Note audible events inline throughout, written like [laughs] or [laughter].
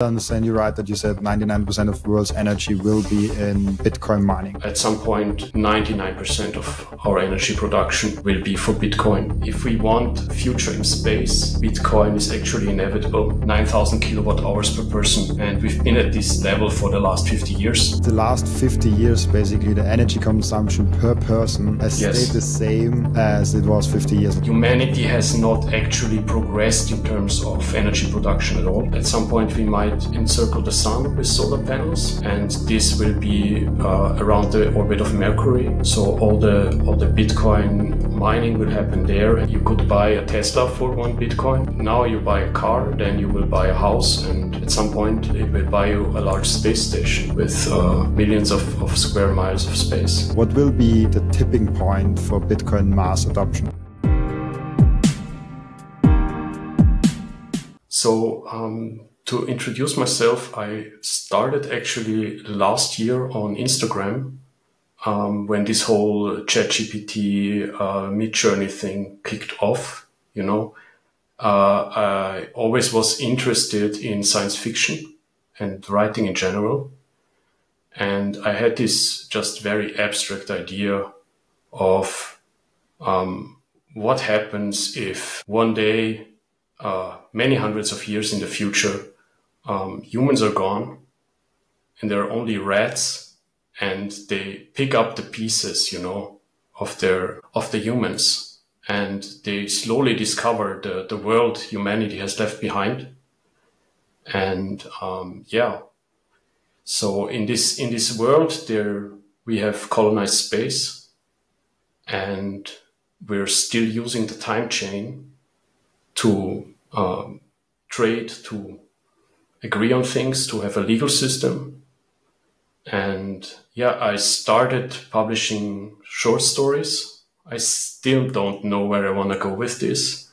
I understand you right that you said 99% of the world's energy will be in Bitcoin mining. At some point, 99% of our energy production will be for Bitcoin. If we want future in space, Bitcoin is actually inevitable. 9,000 kilowatt hours per person. And we've been at this level for the last 50 years. The last 50 years, basically, the energy consumption per person has yes. stayed the same as it was 50 years ago. Humanity has not actually progressed in terms of energy production at all. At some point, we might might encircle the sun with solar panels, and this will be uh, around the orbit of Mercury. So all the all the Bitcoin mining will happen there, and you could buy a Tesla for one Bitcoin. Now you buy a car, then you will buy a house, and at some point it will buy you a large space station with uh, millions of, of square miles of space. What will be the tipping point for Bitcoin mass adoption? So um, to introduce myself, I started actually last year on Instagram um, when this whole ChatGPT uh, Midjourney thing kicked off. You know, uh, I always was interested in science fiction and writing in general, and I had this just very abstract idea of um, what happens if one day, uh, many hundreds of years in the future, um, humans are gone and there are only rats and they pick up the pieces, you know, of their, of the humans and they slowly discover the, the world humanity has left behind. And, um, yeah. So in this, in this world, there, we have colonized space and we're still using the time chain to, um, trade, to agree on things, to have a legal system. And yeah, I started publishing short stories. I still don't know where I want to go with this.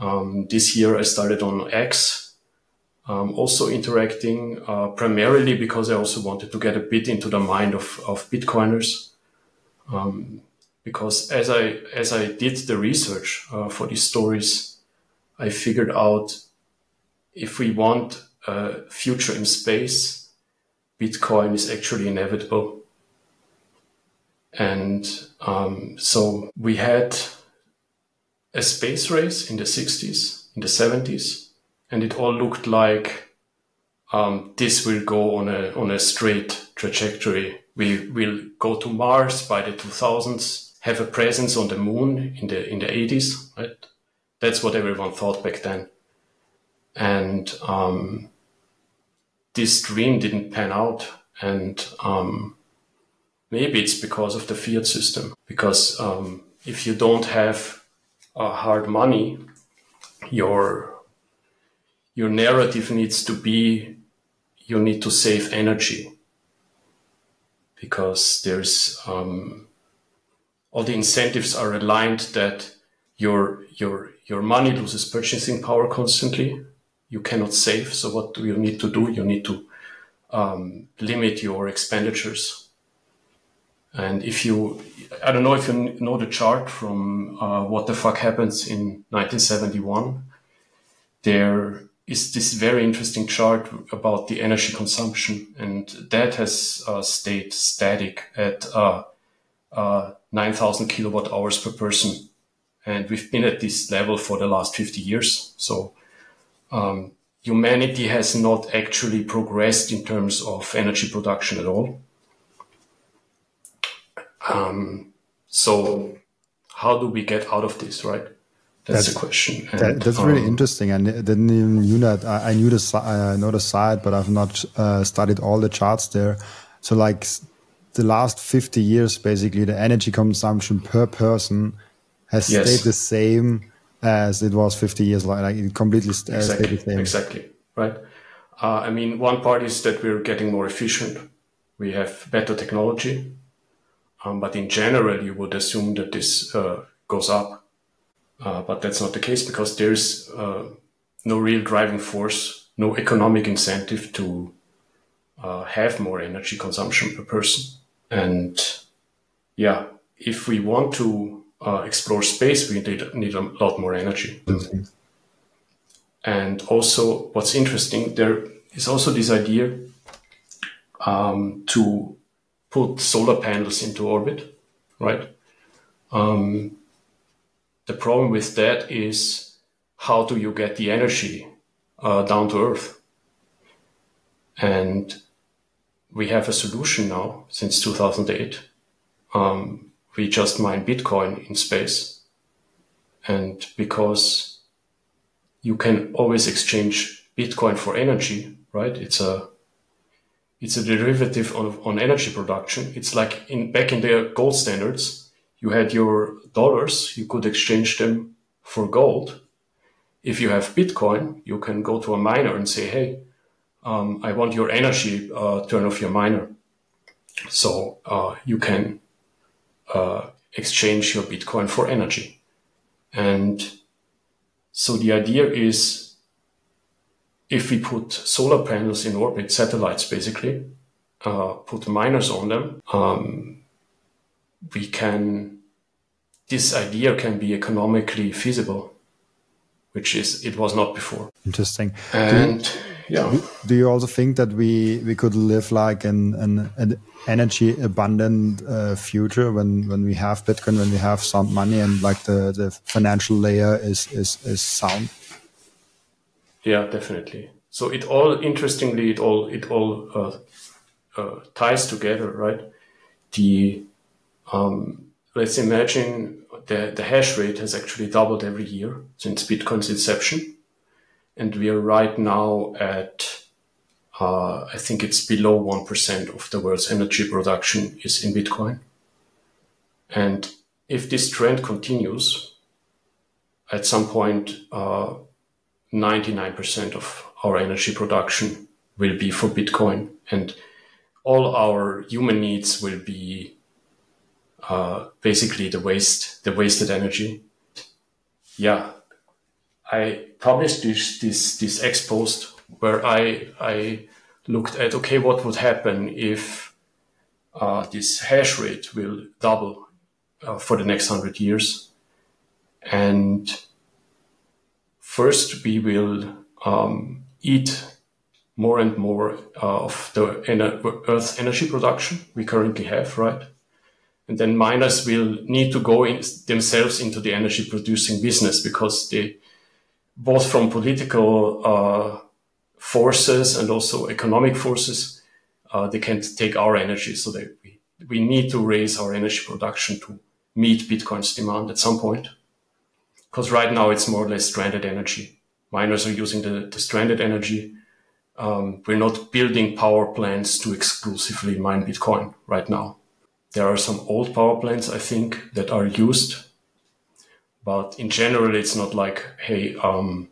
Um, this year I started on X, um, also interacting uh, primarily because I also wanted to get a bit into the mind of, of Bitcoiners. Um, because as I as I did the research uh, for these stories, I figured out if we want uh, future in space, Bitcoin is actually inevitable. And um, so we had a space race in the 60s, in the 70s, and it all looked like um, this will go on a on a straight trajectory. We will go to Mars by the 2000s, have a presence on the moon in the in the 80s. Right? That's what everyone thought back then, and um, this dream didn't pan out. And um, maybe it's because of the fiat system. Because um, if you don't have uh, hard money, your your narrative needs to be you need to save energy because there's um, all the incentives are aligned that your your your money loses purchasing power constantly you cannot save. So what do you need to do? You need to um, limit your expenditures. And if you, I don't know if you know the chart from uh, What the Fuck Happens in 1971. There is this very interesting chart about the energy consumption, and that has uh, stayed static at uh, uh 9,000 kilowatt hours per person. And we've been at this level for the last 50 years. So um, humanity has not actually progressed in terms of energy production at all. Um, so how do we get out of this, right? That's, that's the question. And, that, that's um, really interesting. I didn't even knew that. I, I knew the I know the site, but I've not uh, studied all the charts there. So like the last 50 years, basically, the energy consumption per person has yes. stayed the same as it was 50 years like, like it completely uh, exactly. same. Exactly, right? Uh, I mean, one part is that we're getting more efficient. We have better technology. Um, but in general, you would assume that this uh, goes up. Uh, but that's not the case because there's uh, no real driving force, no economic incentive to uh, have more energy consumption per person. And yeah, if we want to uh, explore space, we need, need a lot more energy. Mm-hmm. And also, what's interesting, there is also this idea um, to put solar panels into orbit, right? Um, the problem with that is how do you get the energy uh, down to Earth? And we have a solution now since 2008. Um, we just mine Bitcoin in space. And because you can always exchange Bitcoin for energy, right? It's a it's a derivative on, on energy production. It's like in back in the gold standards, you had your dollars, you could exchange them for gold. If you have Bitcoin, you can go to a miner and say, "Hey, um, I want your energy. Uh, turn off your miner." So uh, you can uh, exchange your Bitcoin for energy, and so the idea is if we put solar panels in orbit, satellites basically, uh, put miners on them, um, we can, this idea can be economically feasible, which is, it was not before. Interesting. And yeah. Do you also think that we, we could live like an, an, an energy abundant uh, future when, when we have Bitcoin, when we have some money and like the, the financial layer is, is, is sound? Yeah, definitely. So it all, interestingly, it all it all uh, uh, ties together, right? The um, let's imagine the the hash rate has actually doubled every year since Bitcoin's inception, and we are right now at uh, I think it's below one percent of the world's energy production is in Bitcoin, and if this trend continues, at some point uh, 99% of our energy production will be for Bitcoin. And all our human needs will be uh, basically the waste, the wasted energy. Yeah, I published this this this ex post where I I looked at okay what would happen if uh, this hash rate will double uh, for the next hundred years, and first we will um, eat more and more uh, of the Earth's energy production we currently have, right? And then miners will need to go in themselves into the energy producing business because they, both from political uh, forces and also economic forces, uh, they can't take our energy. So they, we, we need to raise our energy production to meet Bitcoin's demand at some point because right now it's more or less stranded energy. Miners are using the, the stranded energy. Um, we're not building power plants to exclusively mine Bitcoin right now. There are some old power plants, I think, that are used, but in general, it's not like, hey, um,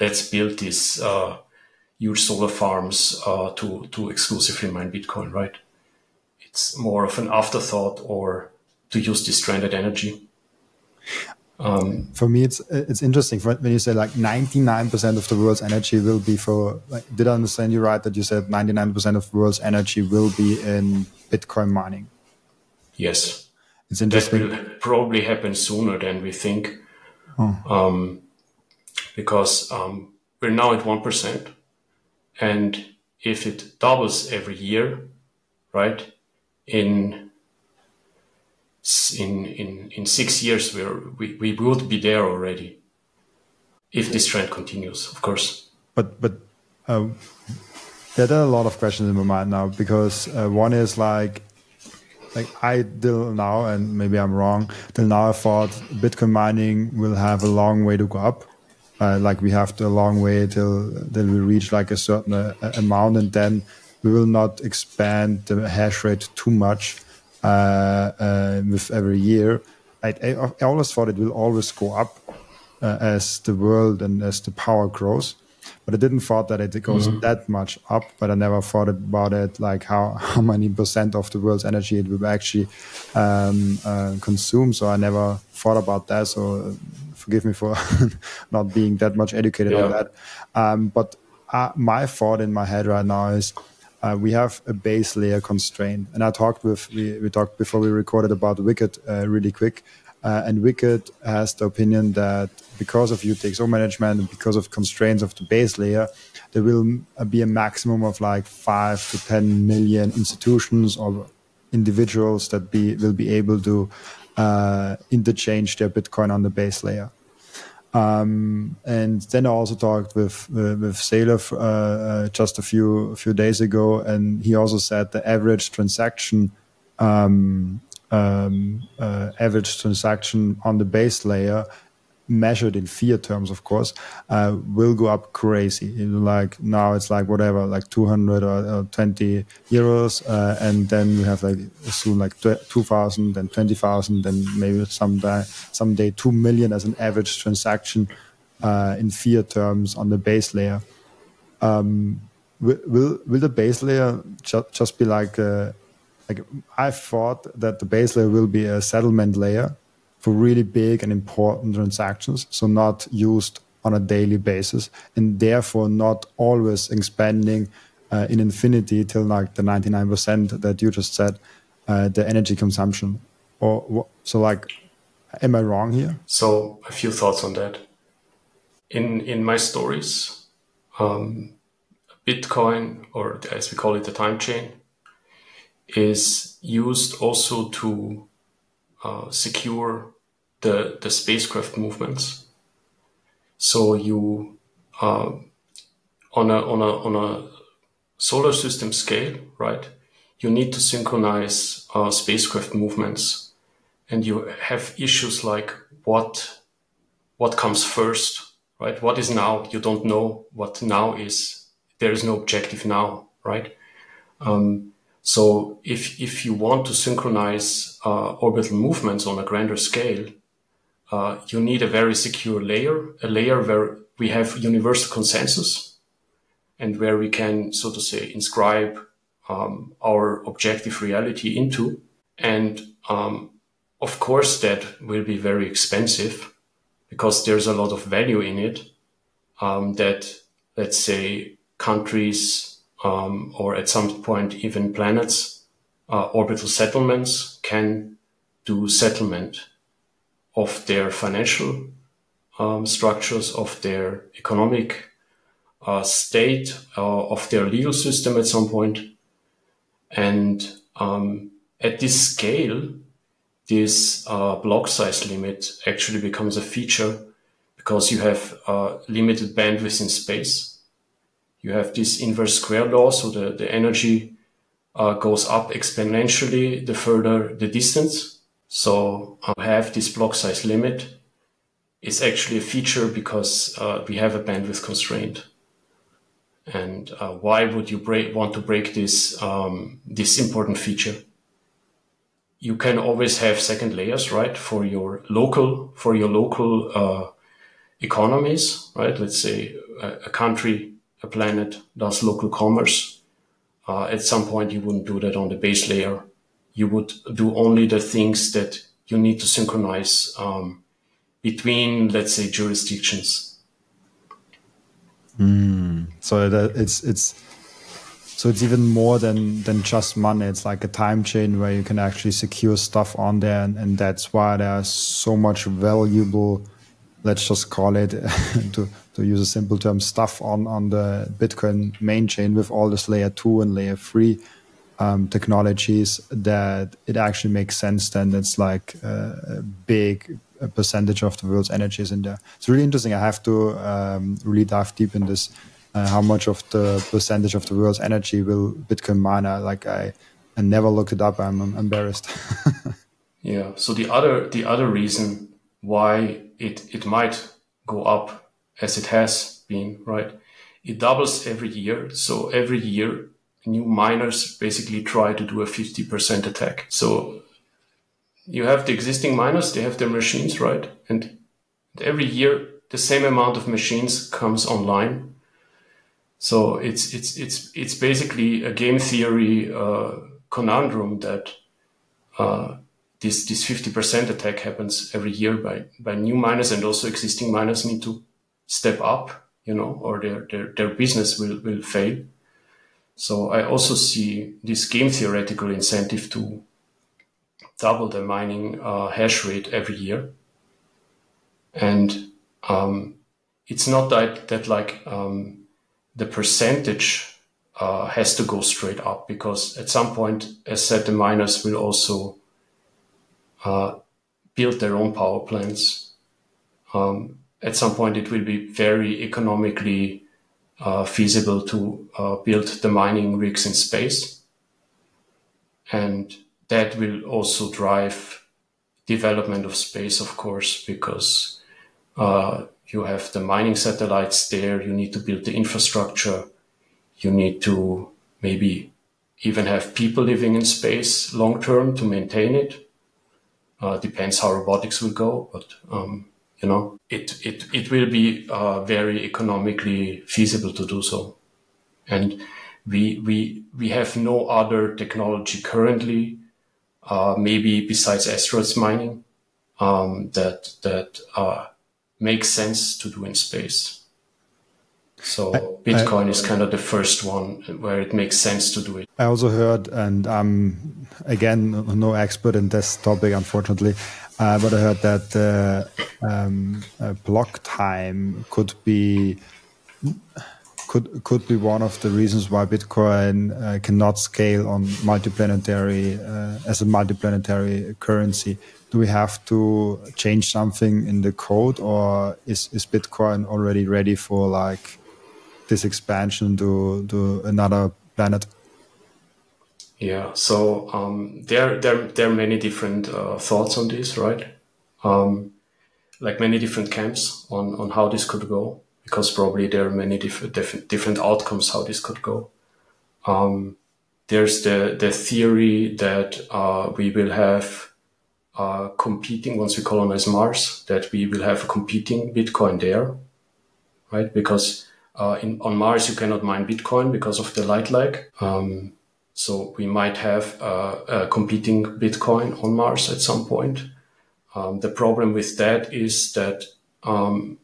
let's build these uh, huge solar farms uh, to to exclusively mine Bitcoin, right? It's more of an afterthought or to use this stranded energy. Um, for me, it's it's interesting when you say like 99% of the world's energy will be for. Like, did I understand you right that you said 99% of the world's energy will be in Bitcoin mining? Yes, it's interesting. That will probably happen sooner than we think, oh. um, because um, we're now at one percent, and if it doubles every year, right, in in, in, in six years, we're, we, we would be there already if this trend continues, of course. But, but, uh, there are a lot of questions in my mind now because uh, one is like, like I till now, and maybe I'm wrong, till now I thought Bitcoin mining will have a long way to go up. Uh, like we have a long way till till we reach like a certain uh, amount, and then we will not expand the hash rate too much uh, uh, with every year. I, I, always thought it will always go up uh, as the world and as the power grows but I didn't thought that it goes mm-hmm. that much up. But I never thought about it like how [laughs] how many percent of the world's energy it will actually um, uh, consume. So I never thought about that. So forgive me for [laughs] not being that much educated yeah. on that. Um, but uh, my thought in my head right now is uh, we have a base layer constraint. And I talked with we, we talked before we recorded about Wicked uh, really quick. Uh, and Wicked has the opinion that because of UTXO management and because of constraints of the base layer, there will be a maximum of like five to 10 million institutions or individuals that be will be able to uh, interchange their Bitcoin on the base layer. Um, and then I also talked with uh, with Salef uh, uh, just a few a few days ago, and he also said the average transaction um, um, uh, average transaction on the base layer measured in fiat terms, of course, uh, will go up crazy. like now it's like whatever, like 200 or, or 20 euros. Uh, and then we have like soon like 2,000 and 20,000 and maybe someday, someday 2 million as an average transaction uh, in fiat terms on the base layer. Um, will, will, will the base layer ju just be like, uh, like I thought that the base layer will be a settlement layer for really big and important transactions, so not used on a daily basis, and therefore not always expanding uh, in infinity till like the 99% that you just said, uh, the energy consumption. Or so, like, am I wrong here? So, a few thoughts on that. In in my stories, um, Bitcoin, or as we call it, the time chain, is used also to uh, secure the, the spacecraft movements. So you, uh, on a, on a, on a solar system scale, right? You need to synchronize uh, spacecraft movements and you have issues like what, what comes first, right? What is now? You don't know what now is. There is no objective now, right? Um, so if, if you want to synchronize uh, orbital movements on a grander scale, uh, you need a very secure layer, a layer where we have universal consensus and where we can, so to say, inscribe um, our objective reality into. And um, of course, that will be very expensive because there's a lot of value in it um, that, let's say, countries um, or at some point even planets, uh, orbital settlements can do settlement of their financial um, structures, of their economic uh, state, uh, of their legal system at some point. And um, at this scale, this uh, block size limit actually becomes a feature because you have uh, limited bandwidth in space. You have this inverse square law, so the, the energy uh, goes up exponentially the further the distance. So I have this block size limit is actually a feature because uh, we have a bandwidth constraint. And uh, why would you break, want to break this um, this important feature? You can always have second layers, right, for your local for your local uh, economies, right? Let's say a, a, country, planet does local commerce. Uh, at some point, you wouldn't do that on the base layer you would do only the things that you need to synchronize um, between, let's say, jurisdictions. Mm. So that it's it's so it's even more than than just money. It's like a time chain where you can actually secure stuff on there, and, and that's why there's so much valuable. Let's just call it [laughs] to to use a simple term stuff on on the Bitcoin main chain with all this layer two and layer three um, technologies that it actually makes sense then. It's like a big percentage of the world's energy is in there. It's really interesting. I have to um, really dive deep in this uh, how much of the percentage of the world's energy will bitcoin miner? like i i never looked it up. I'm, I'm embarrassed. [laughs] Yeah. So the other the other reason why it it might go up as it has been right it doubles every year so every year new miners basically try to do a 50% attack. So you have the existing miners, they have their machines, right? And every year the same amount of machines comes online. So it's, it's, it's, it's basically a game theory, uh, conundrum that, uh, this, this 50% attack happens every year by, by new miners and also existing miners need to step up, you know, or their, their, their business will, will fail. So I also see this game theoretical incentive to double the mining uh, hash rate every year. And um, it's not that, that like um, the percentage uh, has to go straight up because at some point, as said, the miners will also uh, build their own power plants. Um, at some point, it will be very economically uh, feasible to uh, build the mining rigs in space. And that will also drive development of space, of course, because uh, you have the mining satellites there. You need to build the infrastructure. You need to maybe even have people living in space long term to maintain it. Uh, depends how robotics will go, but um, you know, it it it will be uh, very economically feasible to do so, and we we we have no other technology currently, uh, maybe besides asteroids mining, um, that that uh, makes sense to do in space. So Bitcoin I, is kind of the first one where it makes sense to do it. I also heard, and I'm again no expert in this topic, unfortunately, uh, but I heard that uh, um, block time could be could could be one of the reasons why Bitcoin uh, cannot scale on multiplanetary uh, as a multiplanetary currency. Do we have to change something in the code, or is is Bitcoin already ready for like this expansion to to another planet? Yeah, so um, there, there, there are many different uh, thoughts on this, right? Um, like many different camps on, on how this could go, because probably there are many different different, different outcomes how this could go. Um, there's the the theory that uh, we will have uh, competing once we colonize Mars, that we will have a competing Bitcoin there, right? Because uh, in, on Mars you cannot mine Bitcoin because of the light lag. Um, so we might have uh, a competing Bitcoin on Mars at some point. Um, the problem with that is that um,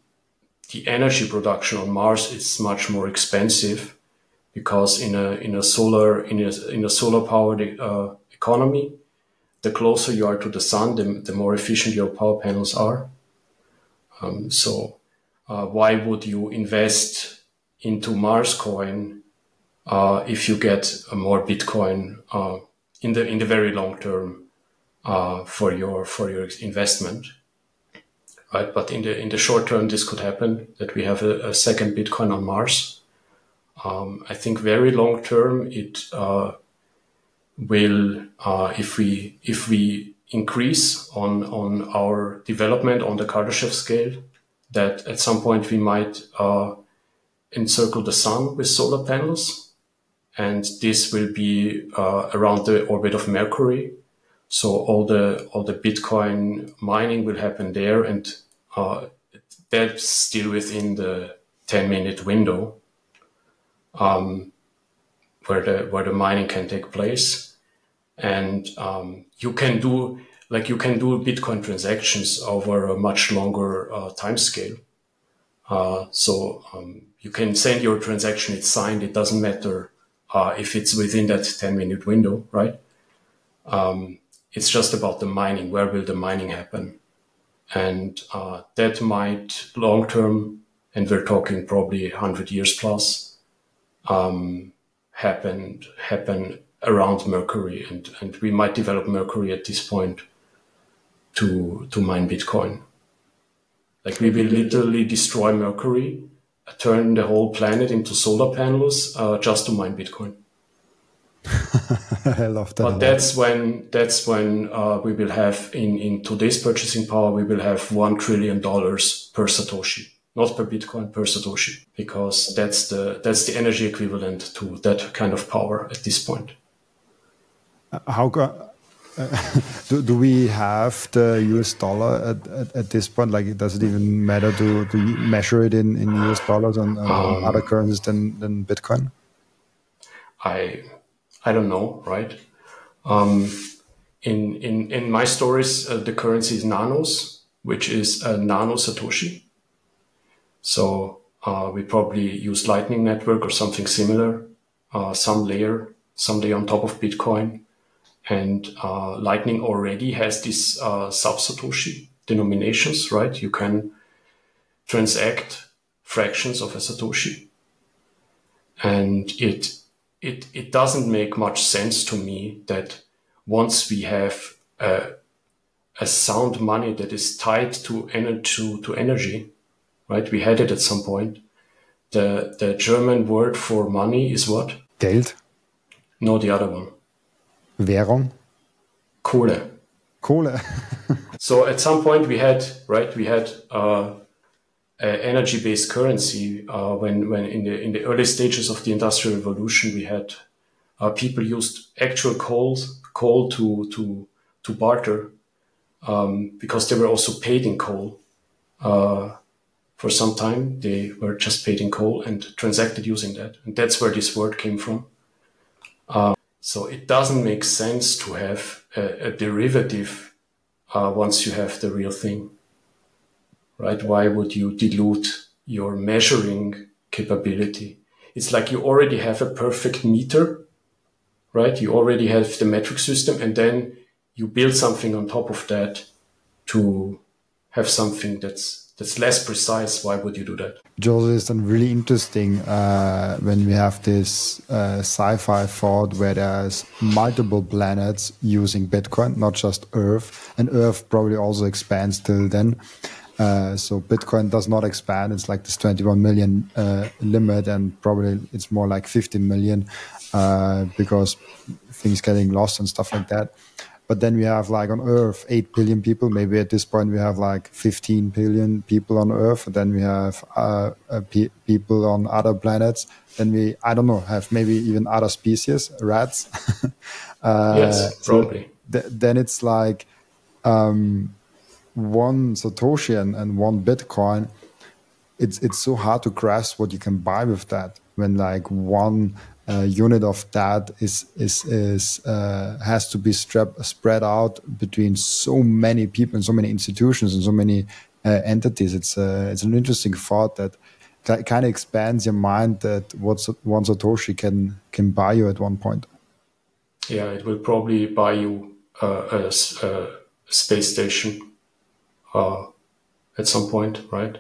the energy production on Mars is much more expensive because in a in a solar in a in a solar powered uh, economy, the closer you are to the sun, the, the more efficient your power panels are. Um, so uh, why would you invest into Mars coin uh, if you get more Bitcoin uh, in the in the very long term uh, for your for your investment, right? But in the in the short term, this could happen that we have a, a second Bitcoin on Mars. Um, I think very long term, it uh, will uh, if we if we increase on on our development on the Kardashev scale, that at some point we might uh, encircle the sun with solar panels and this will be uh, around the orbit of Mercury. So all the all the Bitcoin mining will happen there, and uh, that's still within the 10 minute window um, where the where the mining can take place, and um, you can do like you can do Bitcoin transactions over a much longer uh, time scale. Uh, so um, you can send your transaction; it's signed. It doesn't matter uh, if it's within that 10 minute window, right? Um, it's just about the mining. Where will the mining happen? And uh, that might long term, and we're talking probably 100 years plus, um, happen, happen around Mercury. And, and we might develop Mercury at this point to, to mine Bitcoin. Like we will literally destroy Mercury turn the whole planet into solar panels uh, just to mine Bitcoin. [laughs] I love that. But that's when that's when uh, we will have in in today's purchasing power we will have one trillion dollars per satoshi, not per Bitcoin per satoshi, because that's the that's the energy equivalent to that kind of power at this point. How [laughs] do, do we have the US dollar at, at, at, this point? Like, does it even matter to, to measure it in, in US dollars and, um, other currencies than, than Bitcoin? I I don't know, right? Um, in in in my stories, uh, the currency is nanos, which is a nano satoshi. So uh, we probably use Lightning Network or something similar, uh, some layer, someday on top of Bitcoin And uh, Lightning already has these uh, sub Satoshi denominations, right? You can transact fractions of a Satoshi. And it, it, it doesn't make much sense to me that once we have a, a sound money that is tied to energy, to, to energy, right? We had it at some point. The, the German word for money is what? Geld. No, the other one. Währung. Kohle. Kohle. [laughs] so at some point we had, right, we had uh, energy-based currency uh, when, when in the in the early stages of the industrial revolution we had uh, people used actual coal coal to to to barter um, because they were also paid in coal. Uh, for some time, they were just paid in coal and transacted using that, and that's where this word came from. Uh, so it doesn't make sense to have a, a derivative uh, once you have the real thing, right? Why would you dilute your measuring capability? It's like you already have a perfect meter, right? You already have the metric system and then you build something on top of that to have something that's that's less precise, why would you do that? Joseph is really interesting uh, when we have this uh, sci-fi thought where there's multiple planets using Bitcoin, not just Earth, and Earth probably also expands till then. Uh, so Bitcoin does not expand. It's like this 21 million uh, limit, and probably it's more like 15 million uh, because things getting lost and stuff like that. But then we have like on Earth, 8 billion people. Maybe at this point we have like 15 billion people on Earth. And then we have uh, uh, pe- people on other planets. Then we, I don't know, have maybe even other species, rats. [laughs] uh, yes, probably. So th- then it's like um, one Satoshi and, and one Bitcoin. It's, it's so hard to grasp what you can buy with that when like one uh, unit of that is is is uh, has to be strep- spread out between so many people and so many institutions and so many uh, entities. It's uh, it's an interesting thought that kind of expands your mind that what one satoshi can can buy you at one point. Yeah, it will probably buy you uh, a, a, space station uh, at some point, right?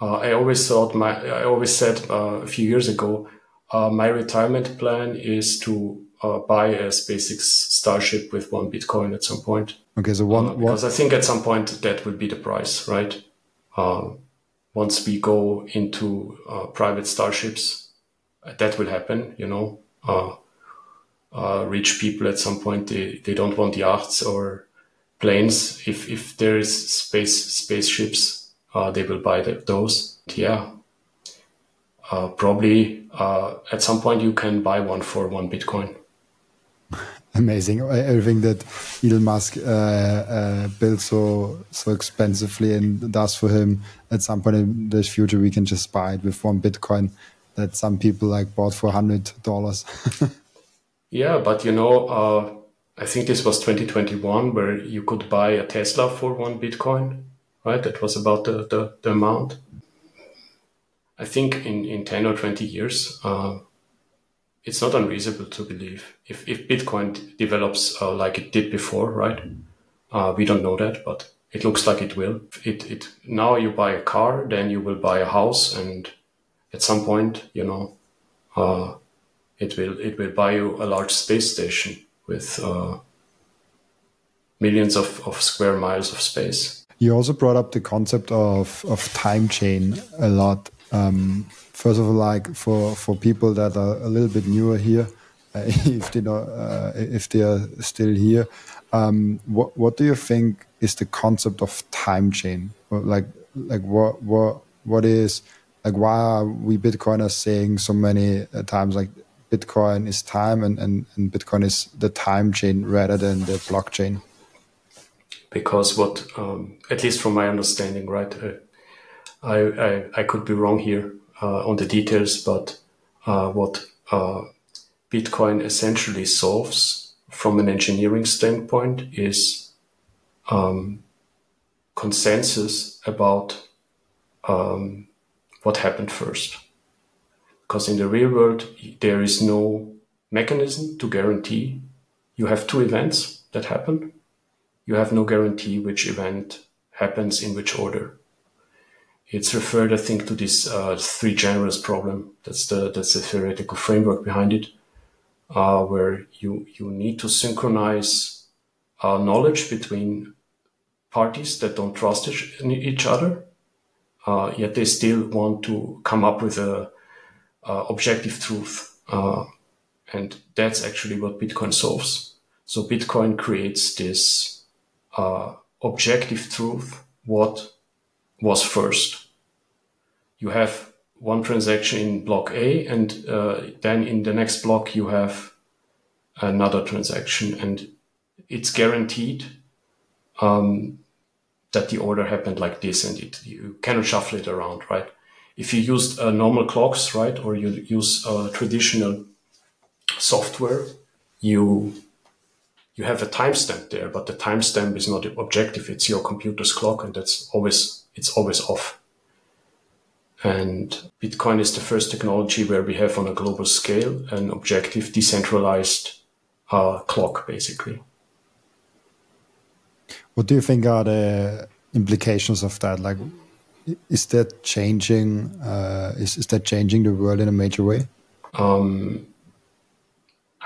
I always thought my I always said a few years ago uh, my retirement plan is to uh, buy a SpaceX Starship with one Bitcoin at some point. Okay, so one, uh, because one... I think at some point that would be the price, right? Um, once we go into uh, private starships, uh, that will happen. You know, uh, rich people at some point they, they don't want yachts or planes. If if there is space spaceships, they will buy the, those. Yeah, uh, probably uh, at some point you can buy one for one Bitcoin. Amazing! Everything that Elon Musk uh, uh, built so so expensively and does for him, at some point in the future we can just buy it with one Bitcoin that some people like bought for hundred dollars. [laughs] yeah, but you know, uh, I think this was 2021 where you could buy a Tesla for one Bitcoin, right? That was about the, the, the amount. I think in, in 10 or 20 years, uh, it's not unreasonable to believe if, if Bitcoin develops uh, like it did before, right? Uh, we don't know that, but it looks like it will. It, it, now you buy a car, then you will buy a house and at some point, you know, uh, it will, it will buy you a large space station with, uh, millions of, of square miles of space. You also brought up the concept of, of time chain a lot. Um, first of all, like for for people that are a little bit newer here, uh, [laughs] if they know uh, if they are still here, um, what what do you think is the concept of time chain? Like like what what what is like why are we Bitcoiners saying so many uh, times like Bitcoin is time and, and, and Bitcoin is the time chain rather than the blockchain? Because what, um, at least from my understanding, right, uh, I, I, I could be wrong here uh, on the details, but uh, what uh, Bitcoin essentially solves from an engineering standpoint is um, consensus about um, what happened first. Because in the real world, there is no mechanism to guarantee you have two events that happen. You have no guarantee which event happens in which order. It's referred, I think, to this uh, three generals problem. That's the that's the theoretical framework behind it, uh, where you you need to synchronize uh, knowledge between parties that don't trust each other, uh, yet they still want to come up with a, a objective truth, uh, and that's actually what Bitcoin solves. So Bitcoin creates this uh, objective truth: what was first. You have one transaction in block A, and uh, then in the next block you have another transaction, and it's guaranteed um, that the order happened like this, and it, you cannot shuffle it around, right? If you used uh, normal clocks, right, or you use uh, traditional software, you you have a timestamp there, but the timestamp is not objective. It's your computer's clock, and that's always it's always off. And Bitcoin is the first technology where we have on a global scale an objective decentralized uh, clock, basically. What do you think are the implications of that? Like, is that changing? Uh, is is that changing the world in a major way? Um,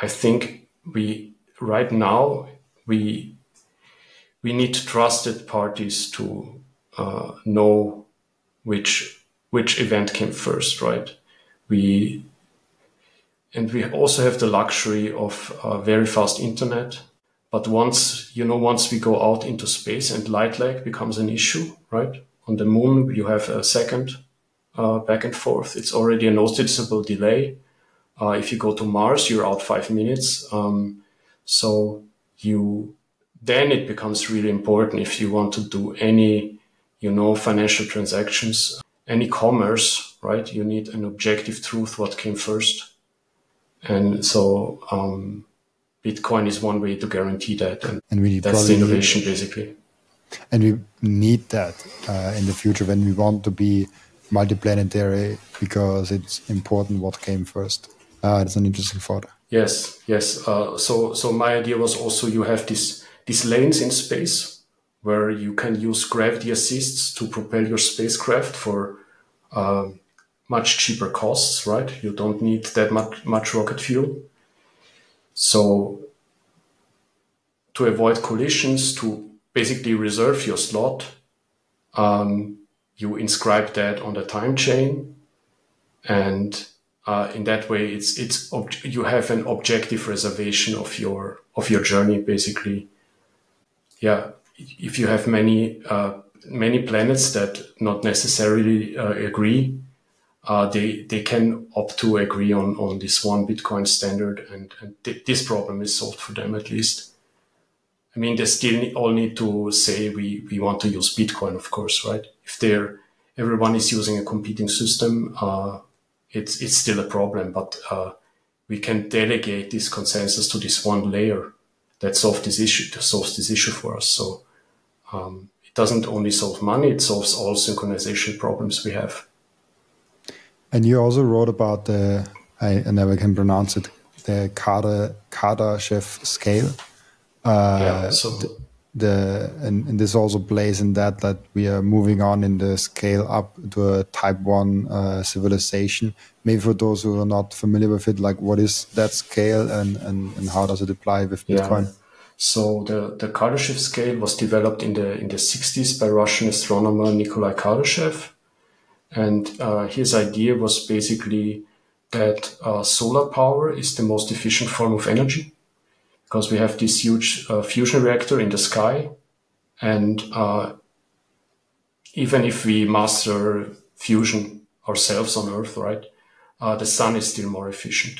I think we right now we we need trusted parties to uh, know which which event came first, right? We and we also have the luxury of a very fast internet. But once you know, once we go out into space and light lag becomes an issue, right? On the moon, you have a second uh, back and forth. It's already a noticeable delay. Uh, if you go to Mars, you're out five minutes. Um, so you then it becomes really important if you want to do any, you know, financial transactions any commerce, right? You need an objective truth, what came first. And so um, Bitcoin is one way to guarantee that. And, and we that's the innovation, need, basically. And we need that uh, in the future when we want to be multiplanetary because it's important what came first. Uh, that's an interesting thought. Yes, yes. Uh, so, so my idea was also you have this these lanes in space where you can use gravity assists to propel your spacecraft for uh, much cheaper costs, right? You don't need that much, much rocket fuel. So to avoid collisions, to basically reserve your slot, um, you inscribe that on the time chain, and uh, in that way, it's it's you have an objective reservation of your of your journey, basically. Yeah, if you have many uh, many planets that not necessarily uh, agree, uh, they they can opt to agree on on this one Bitcoin standard, and, and th- this problem is solved for them at least. I mean, they still all need to say we we want to use Bitcoin, of course, right? If they're everyone is using a competing system, uh, it's it's still a problem, but uh, we can delegate this consensus to this one layer that solves this issue, solves this issue for us. So um, it doesn't only solve money, it solves all synchronization problems we have. And you also wrote about the, I, I never can pronounce it, the Kardashev scale. Uh, yeah, so the, the and, and, this also plays in that that we are moving on in the scale up to a type one uh, civilization. Maybe for those who are not familiar with it, like what is that scale and, and, and how does it apply with Bitcoin? Yeah. So the, the Kardashev scale was developed in the in the 60s by Russian astronomer Nikolai Kardashev. And uh, his idea was basically that uh, solar power is the most efficient form of energy because we have this huge uh, fusion reactor in the sky. And uh, even if we master fusion ourselves on Earth, right, uh, the sun is still more efficient.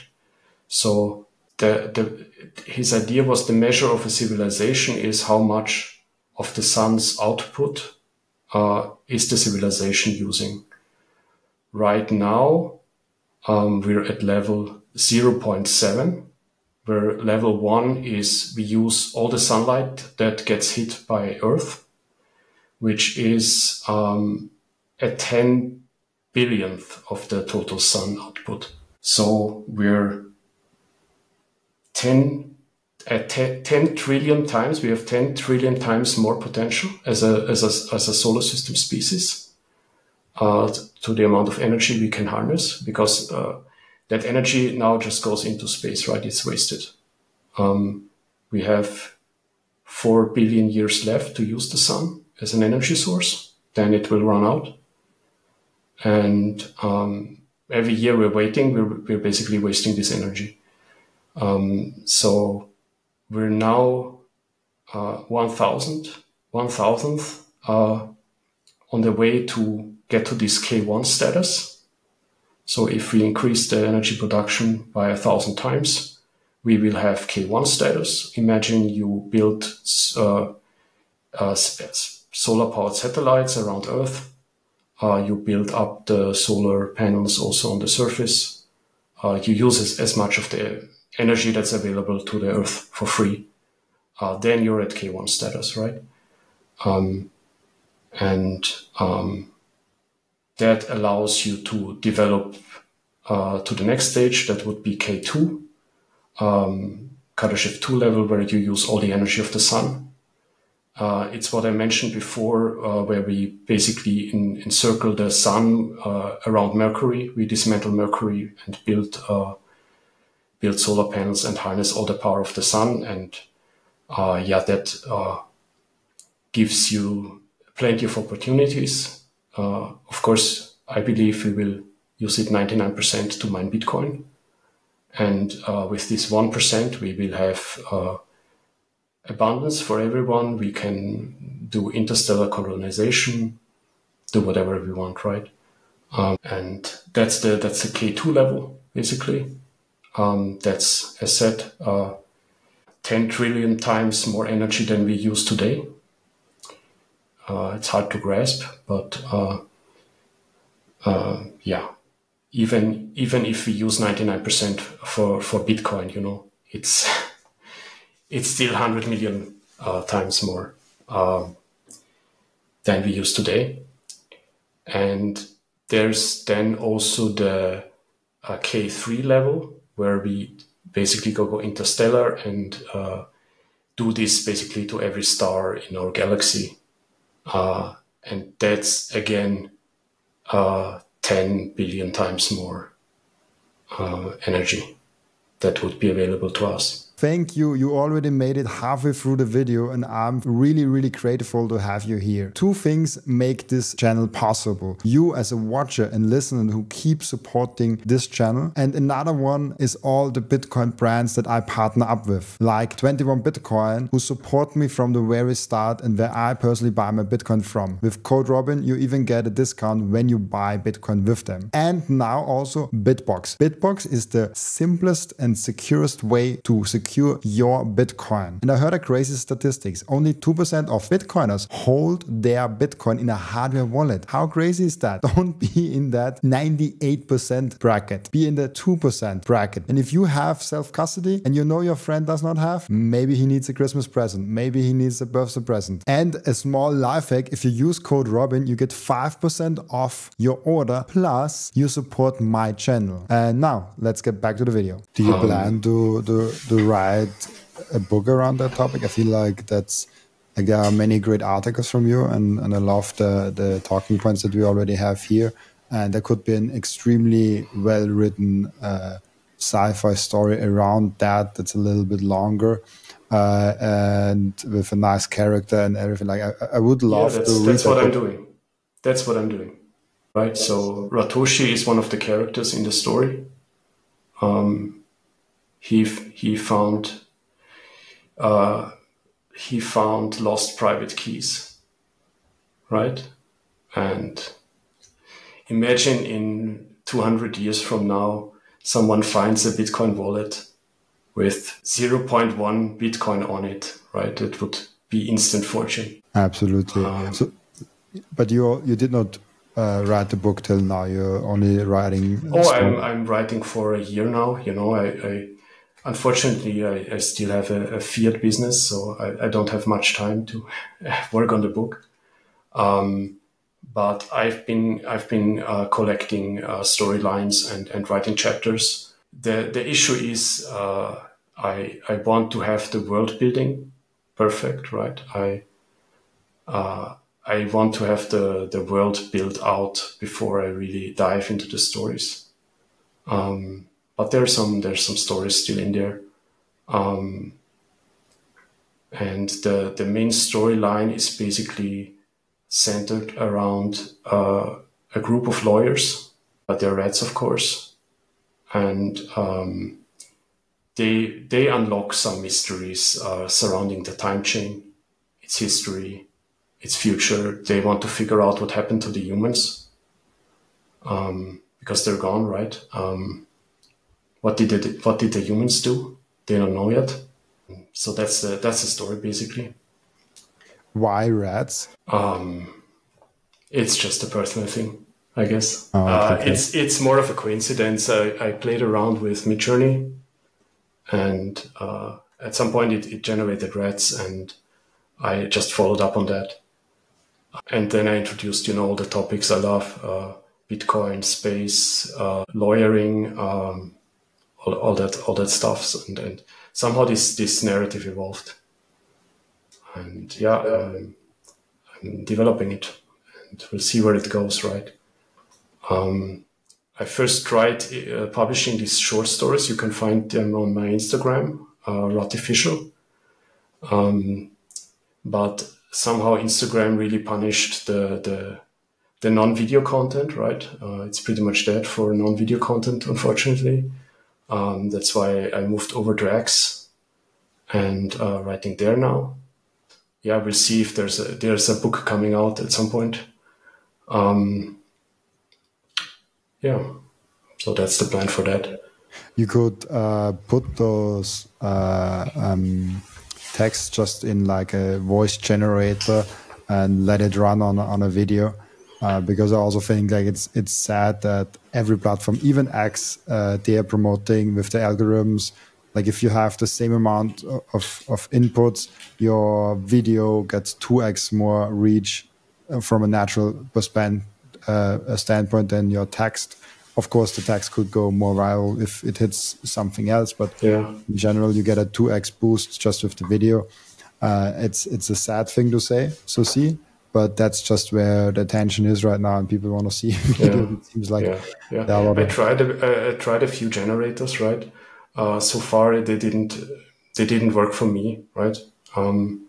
So the, the, his idea was the measure of a civilization is how much of the sun's output uh, is the civilization using. Right now, um, we're at level 0.7, where level one is we use all the sunlight that gets hit by Earth, which is um, a 10 billionth of the total sun output. So we're 10 at 10 trillion times, we have 10 trillion times more potential as a, as a, as a solar system species uh, to the amount of energy we can harness because uh, that energy now just goes into space, right? It's wasted. Um, we have 4 billion years left to use the sun as an energy source. Then it will run out. And um, every year we're waiting, we're, we're basically wasting this energy. Um, so we're now uh, 1000, 1000th uh, on the way to get to this K1 status. So if we increase the energy production by a thousand times, we will have K1 status. Imagine you build uh, uh, solar powered satellites around Earth. Uh, you build up the solar panels also on the surface. Uh, you use as, as, much of the energy that's available to the Earth for free. Uh, then you're at K1 status, right? Um, and um, that allows you to develop uh, to the next stage. That would be K2, um, Kardashev 2 level, where you use all the energy of the sun. Uh, it's what I mentioned before, uh, where we basically in, encircle the sun uh, around Mercury. We dismantle Mercury and build uh, build solar panels and harness all the power of the sun. And uh, yeah, that uh, gives you plenty of opportunities. of course, I believe we will use it 99% to mine Bitcoin. And with this 1%, we will have abundance for everyone. We can do interstellar colonization, do whatever we want, right? Um, and that's the that's the K two level basically. Um, that's as said, uh, ten trillion times more energy than we use today. Uh, it's hard to grasp, but uh, uh yeah, even even if we use ninety nine percent for for Bitcoin, you know, it's [laughs] it's still 100 million uh, times more uh, than we use today. And there's then also the uh, K3 level where we basically go, go interstellar and uh, do this basically to every star in our galaxy. Uh, and that's again uh, 10 billion times more energy that would be available to us thank you. You already made it halfway through the video and I'm really, really grateful to have you here. Two things make this channel possible. You as a watcher and listener who keep supporting this channel. And another one is all the Bitcoin brands that I partner up with, like 21 Bitcoin, who support me from the very start and where I personally buy my Bitcoin from. With code Robin, you even get a discount when you buy Bitcoin with them. And now also Bitbox. Bitbox is the simplest and securest way to secure secure your Bitcoin. And I heard a crazy statistics. Only 2% of Bitcoiners hold their Bitcoin in a hardware wallet. How crazy is that? [laughs] Don't be in that 98% bracket. Be in the 2% bracket. And if you have self-custody and you know your friend does not have, maybe he needs a Christmas present. Maybe he needs a birthday present. And a small life hack, if you use code Robin, you get 5% off your order plus you support my channel. And now let's get back to the video. Do you um, plan to, to, to write write a book around that topic. I feel like that's like there are many great articles from you, and, and I love the the talking points that we already have here. And there could be an extremely well written uh, sci-fi story around that. That's a little bit longer. Uh, and with a nice character and everything. Like I, I would love yeah, to. That's what I'm doing. That's what I'm doing. Right. So Ratoshi is one of the characters in the story. Um, he he found uh, he found lost private keys, right? And imagine in 200 years from now, someone finds a Bitcoin wallet with 0.1 Bitcoin on it, right? It would be instant fortune. Absolutely. Um, so, but you you did not uh, write the book till now. You're only writing. Oh, I'm I'm writing for a year now. You know, I, I unfortunately, I, I still have a, a, fiat business, so I, I, don't have much time to [laughs] work on the book. Um, but I've been I've been uh, collecting uh, storylines and, and writing chapters. The the issue is uh, I I want to have the world building perfect, right? I uh, I want to have the the world built out before I really dive into the stories. Um, but there's some there's some stories still in there. Um, and the the main storyline is basically centered around uh, a group of lawyers, but they're rats, of course, and um, they they unlock some mysteries uh, surrounding the time chain, its history, its future. They want to figure out what happened to the humans um, because they're gone, right? Um, what did it, what did the humans do? They don't know yet. So that's the, that's the story basically. Why rats? Um, it's just a personal thing, I guess. Oh, uh, okay. it's it's more of a coincidence. I, I played around with Midjourney, and uh, at some point it, it generated rats, and I just followed up on that. And then I introduced, you know, all the topics I love: uh, Bitcoin, space, uh, lawyering, um, all, all that, all that stuff, and, and somehow this this narrative evolved. And yeah, um, I'm developing it, and we'll see where it goes. Right. Um, I first tried uh, publishing these short stories. You can find them on my Instagram, uh, Ratificial. Um, but somehow Instagram really punished the the, the non-video content. Right. Uh, it's pretty much dead for non-video content, unfortunately. Um, that's why I moved over to X and uh, writing there now yeah, we'll see if there's a there's a book coming out at some point. Um, yeah, so that's the plan for that. You could uh, put those uh, um, texts just in like a voice generator and let it run on on a video. Uh, because I also think like it's it's sad that every platform, even X, uh, they are promoting with the algorithms like if you have the same amount of, of inputs your video gets 2x more reach uh, from a natural span, uh, standpoint than your text. Of course the text could go more viral if it hits something else but yeah. in general you get a 2x boost just with the video. Uh, it's it's a sad thing to say. So see but that's just where the attention is right now and people want to see. [laughs] Yeah. it seems like yeah, yeah. I tried a, I tried a few generators right uh, so far they didn't they didn't work for me right um,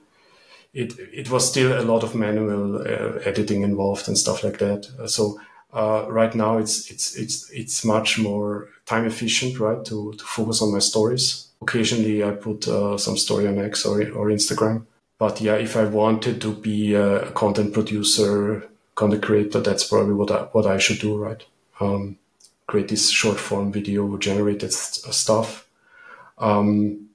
it it was still a lot of manual uh, editing involved and stuff like that so uh, right now it's it's it's it's much more time efficient right to to focus on my stories occasionally i put uh, some story on x or, or instagram but yeah if i wanted to be a content producer content creator that's probably what i what i should do right um, create this short form video generated stuff. Um,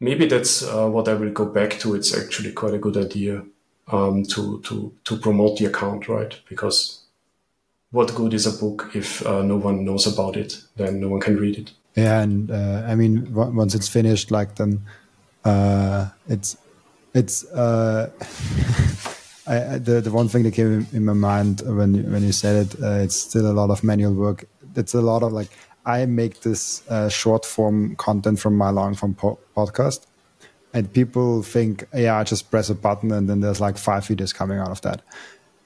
maybe that's uh, what I will go back to. It's actually quite a good idea um, to to to promote the account, right? Because what good is a book if uh, no one knows about it? Then no one can read it. Yeah, and uh, I mean, once it's finished, like then uh, it's it's. Uh, [laughs] I, the the one thing that came in, my mind when when you said it, uh, it's still a lot of manual work. It's a lot of like I make this uh, short form content from my long form po- podcast, and people think, yeah, I just press a button and then there's like five videos coming out of that.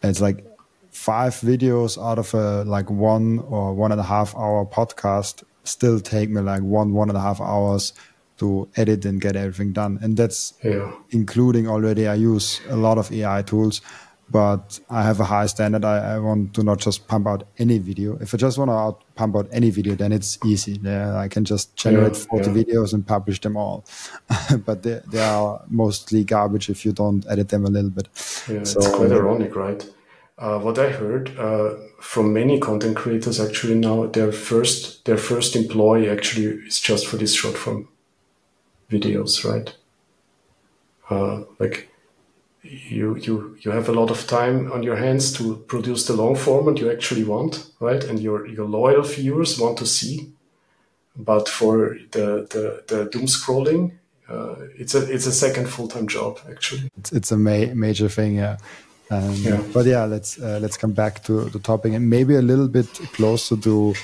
And it's like five videos out of a like one or one and a half hour podcast still take me like one one and a half hours to edit and get everything done. And that's yeah. including already I use a lot of AI tools, but I have a high standard. I, I want to not just pump out any video. If I just want to out, pump out any video, then it's easy. Yeah, I can just generate Yeah, 40 yeah. videos and publish them all. [laughs] but they, they are mostly garbage if you don't edit them a little bit. Yeah, So- it's quite ironic, right? Uh, what I heard uh, from many content creators actually now, their first their first employee actually is just for this short form videos, right? Uh, like you you you have a lot of time on your hands to produce the long format you actually want, right? And your your loyal viewers want to see. But for the the, the doom scrolling, uh, it's a it's a second full time job actually. it's, it's a ma- major thing yeah. Um, Yeah. but yeah let's uh, let's come back to the topic and maybe a little bit closer to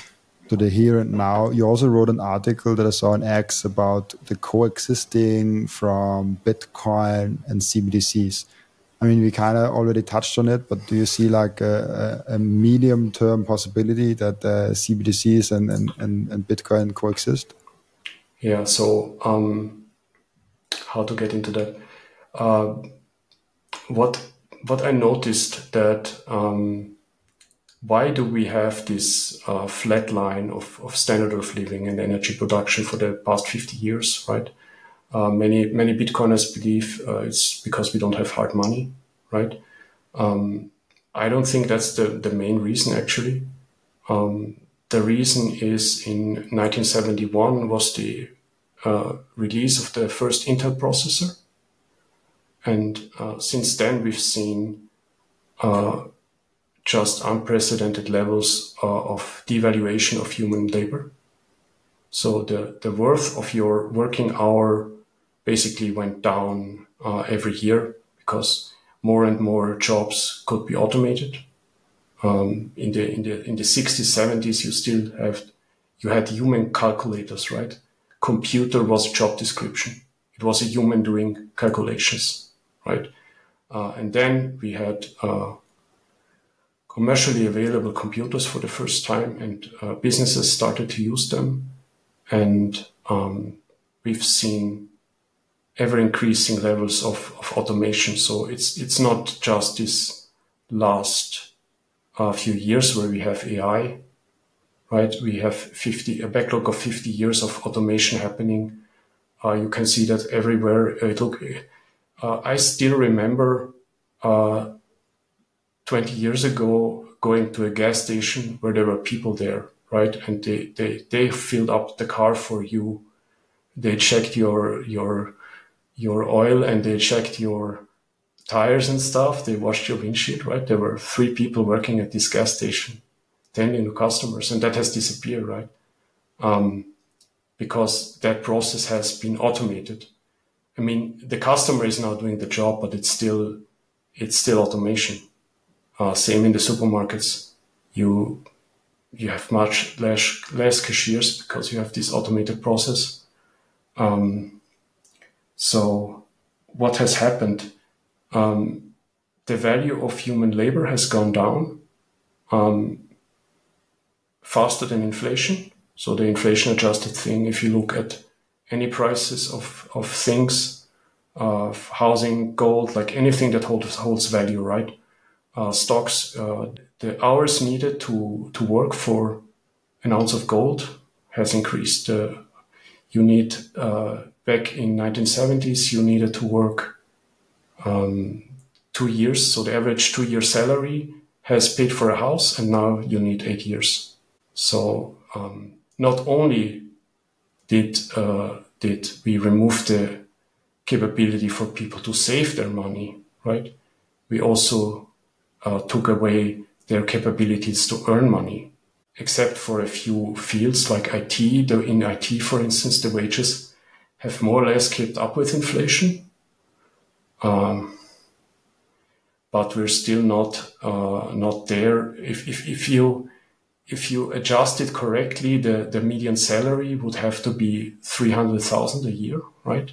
to the here and now. You also wrote an article that I saw in X about the coexisting from Bitcoin and CBDCs. I mean, we kind of already touched on it, but do you see like a, a, a medium term possibility that uh, CBDCs and, and, and, and, Bitcoin coexist? Yeah, so um, how to get into that? Uh, what what I noticed that um, why do we have this uh, flat line of, of standard of living and energy production for the past 50 years, right? Uh, many many Bitcoiners believe uh, it's because we don't have hard money, right? Um, I don't think that's the, the main reason actually. Um, the reason is in 1971 was the uh, release of the first Intel processor, and uh, since then we've seen uh, just unprecedented levels uh, of devaluation of human labor. So the, the worth of your working hour basically went down uh, every year because more and more jobs could be automated. Um, in the in the in the 60s, 70s, you still have you had human calculators, right? Computer was job description. It was a human doing calculations, right? Uh, and then we had uh, commercially available computers for the first time, and uh, businesses started to use them, and um, we've seen ever increasing levels of, of automation. So it's it's not just this last uh, few years where we have AI, right? We have 50 a backlog of 50 years of automation happening. Uh, you can see that everywhere. It look, uh, I still remember uh, 20 years ago going to a gas station where there were people there, right? And they, they, they filled up the car for you. They checked your, your your oil and they checked your tires and stuff. They washed your windshield, right? There were three people working at this gas station, tending to customers, and that has disappeared, right? Um, because that process has been automated. I mean, the customer is now doing the job, but it's still, it's still automation. Uh, same in the supermarkets. You, you have much less, less cashiers because you have this automated process. Um, so what has happened? Um, the value of human labor has gone down um, faster than inflation. So the inflation adjusted thing, if you look at any prices of, of things, uh, housing, gold, like anything that holds, holds value, right? Uh, stocks, uh, the hours needed to, to work for an ounce of gold has increased. Uh, you need back in 1970s, you needed to work um, two years. So the average two year salary has paid for a house and now you need eight years. So um, not only did, uh, did we remove the capability for people to save their money, right? We also uh, took away their capabilities to earn money, except for a few fields like IT. The, in IT, for instance, the wages have more or less kept up with inflation. Um, but we're still not uh, not there. If, if, if you if you adjust it correctly, the, the median salary would have to be three hundred thousand a year, right?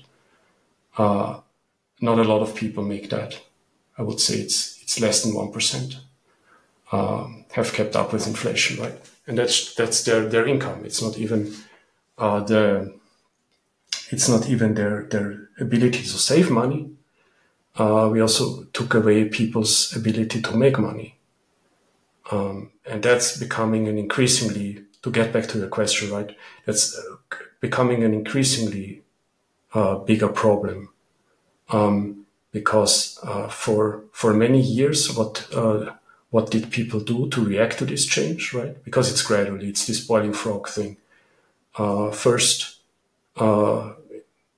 Uh, not a lot of people make that. I would say it's it's less than one percent um, have kept up with inflation, right? And that's that's their their income. It's not even uh, the it's not even their, their ability to save money. Uh, we also took away people's ability to make money. Um, and that's becoming an increasingly, to get back to the question, right? That's uh, becoming an increasingly uh, bigger problem. Um, because uh, for for many years, what uh, what did people do to react to this change, right? Because it's gradually, it's this boiling frog thing. Uh, first, uh,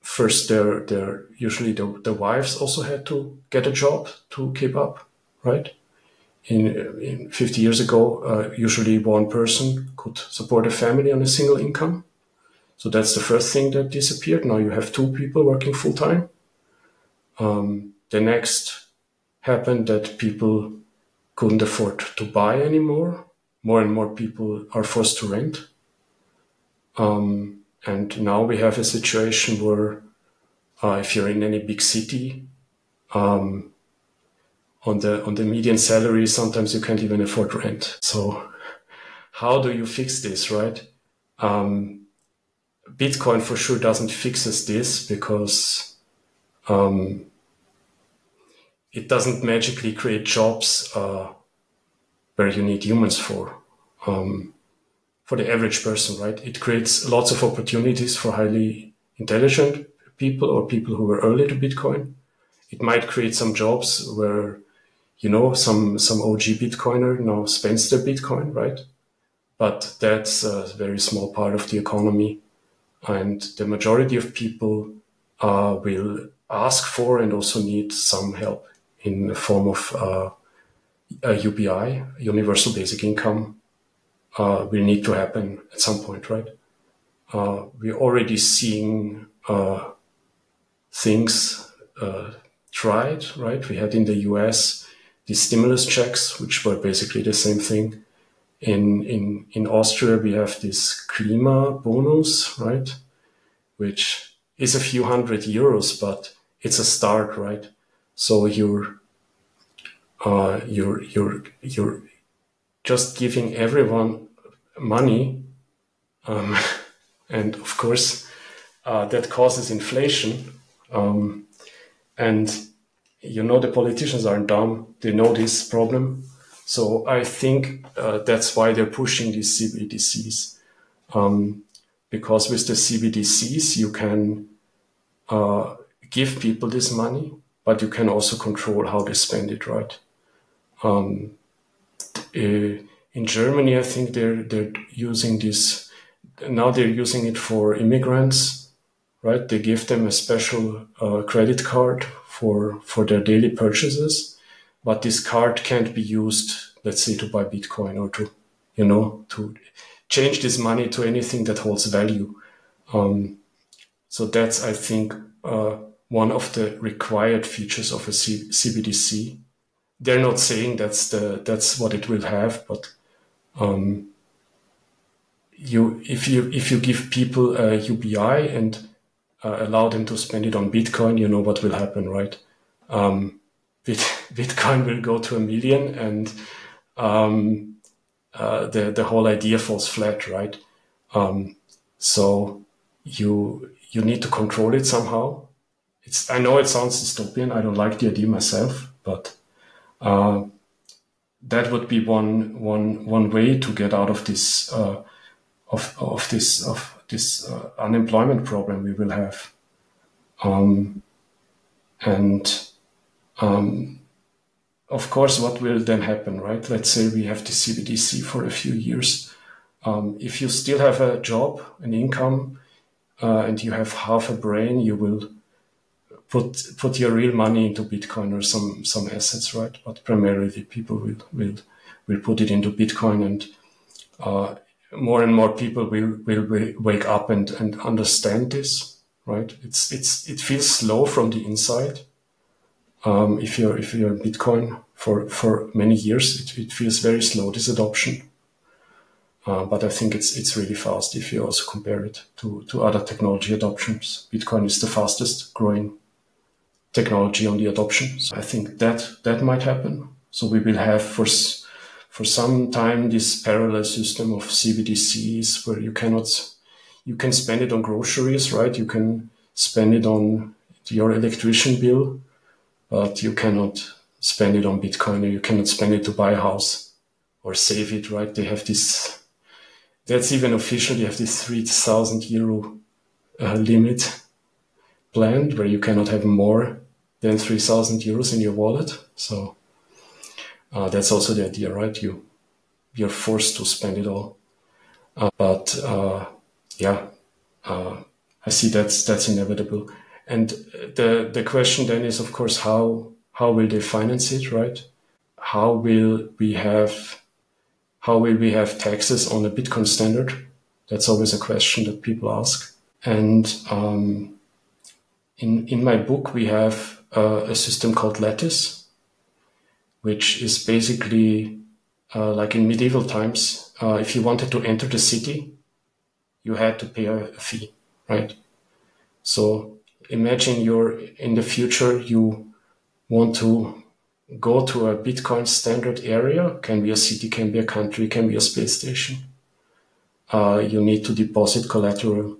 first their their usually the, the wives also had to get a job to keep up right in, in 50 years ago uh, usually one person could support a family on a single income so that's the first thing that disappeared now you have two people working full time um, the next happened that people couldn't afford to buy anymore more and more people are forced to rent Um, and now we have a situation where uh, if you're in any big city, um, on the on the median salary, sometimes you can't even afford rent. So [laughs] how do you fix this, right? Um, Bitcoin for sure doesn't fixes this because um, it doesn't magically create jobs uh, where you need humans for. Um, for the average person, right? It creates lots of opportunities for highly intelligent people or people who were early to Bitcoin. It might create some jobs where, you know, some, some OG Bitcoiner now spends their Bitcoin, right? But that's a very small part of the economy. And the majority of people uh, will ask for and also need some help in the form of uh, a UBI, Universal Basic Income, uh, will need to happen at some point, right? Uh, we're already seeing uh, things uh, tried, right? We had in the US the stimulus checks, which were basically the same thing. In, in, in Austria, we have this Klima bonus, right? Which is a few hundred euros, but it's a start, right? So you're, uh, you're, you're, you're just giving everyone money. Um, [laughs] and of course, uh, that causes inflation. Um, and you know, the politicians aren't dumb. They know this problem. So I think uh, that's why they're pushing these CBDCs. Um, because with the CBDCs, you can uh, give people this money, but you can also control how they spend it, right? Um, uh, in Germany, I think they're they're using this now. They're using it for immigrants, right? They give them a special uh, credit card for for their daily purchases, but this card can't be used, let's say, to buy Bitcoin or to, you know, to change this money to anything that holds value. Um, so that's, I think, uh, one of the required features of a C- CBDC. They're not saying that's the that's what it will have, but um, you if you if you give people a UBI and uh, allow them to spend it on Bitcoin, you know what will happen, right? Um, Bit, [laughs] Bitcoin will go to a million, and um, uh, the the whole idea falls flat, right? Um, so you you need to control it somehow. It's I know it sounds dystopian. I don't like the idea myself, but uh, that would be one one one way to get out of this uh, of of this of this uh, unemployment problem we will have, um, and um, of course, what will then happen, right? Let's say we have the CBDC for a few years. Um, if you still have a job, an income, uh, and you have half a brain, you will put put your real money into Bitcoin or some some assets, right? But primarily, people will will will put it into Bitcoin, and uh, more and more people will will wake up and and understand this, right? It's it's it feels slow from the inside. Um, if you're if you're Bitcoin for for many years, it, it feels very slow this adoption. Uh, but I think it's it's really fast if you also compare it to to other technology adoptions. Bitcoin is the fastest growing technology on the adoption. So I think that that might happen. So we will have for for some time this parallel system of CBDCs where you cannot you can spend it on groceries, right? You can spend it on your electrician bill, but you cannot spend it on Bitcoin or you cannot spend it to buy a house or save it, right? They have this. That's even official. They have this three thousand euro uh, limit planned where you cannot have more than 3000 euros in your wallet. So uh, that's also the idea, right? You, you're forced to spend it all. Uh, but uh, yeah, uh, I see that's, that's inevitable. And the, the question then is, of course, how, how will they finance it, right? How will we have, how will we have taxes on a Bitcoin standard? That's always a question that people ask. And um, in in my book we have uh, a system called lattice, which is basically uh, like in medieval times. Uh, if you wanted to enter the city, you had to pay a fee, right? So imagine you're in the future, you want to go to a Bitcoin standard area, can be a city, can be a country, can be a space station. Uh, you need to deposit collateral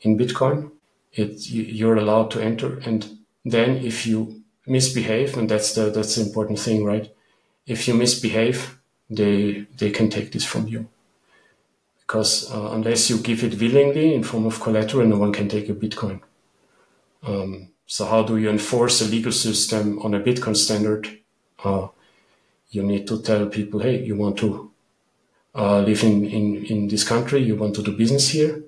in Bitcoin. It, you're allowed to enter. And then if you misbehave, and that's the, that's the important thing, right? If you misbehave, they, they can take this from you. Because uh, unless you give it willingly in form of collateral, no one can take your Bitcoin. Um, so how do you enforce a legal system on a Bitcoin standard? Uh, you need to tell people, hey, you want to uh, live in, in, in this country, you want to do business here.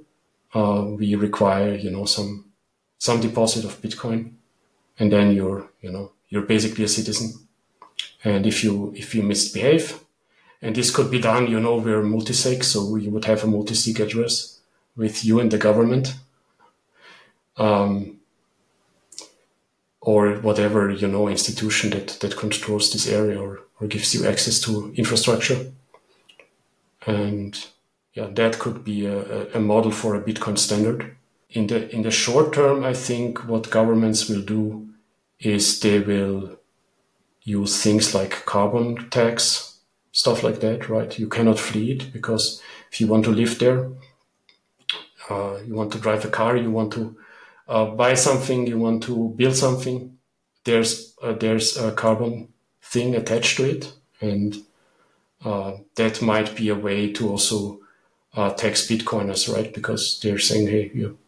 Uh, we require, you know, some some deposit of Bitcoin, and then you're, you know, you're basically a citizen. And if you if you misbehave, and this could be done, you know, we're multi-sig, so you would have a multi-sig address with you and the government. Um, or whatever you know institution that that controls this area or, or gives you access to infrastructure and yeah that could be a, a model for a bitcoin standard in the in the short term i think what governments will do is they will use things like carbon tax stuff like that right you cannot flee it because if you want to live there uh, you want to drive a car you want to uh, buy something, you want to build something, there's uh, there's a carbon thing attached to it, and uh, that might be a way to also uh, tax Bitcoiners, right? Because they're saying, hey, you,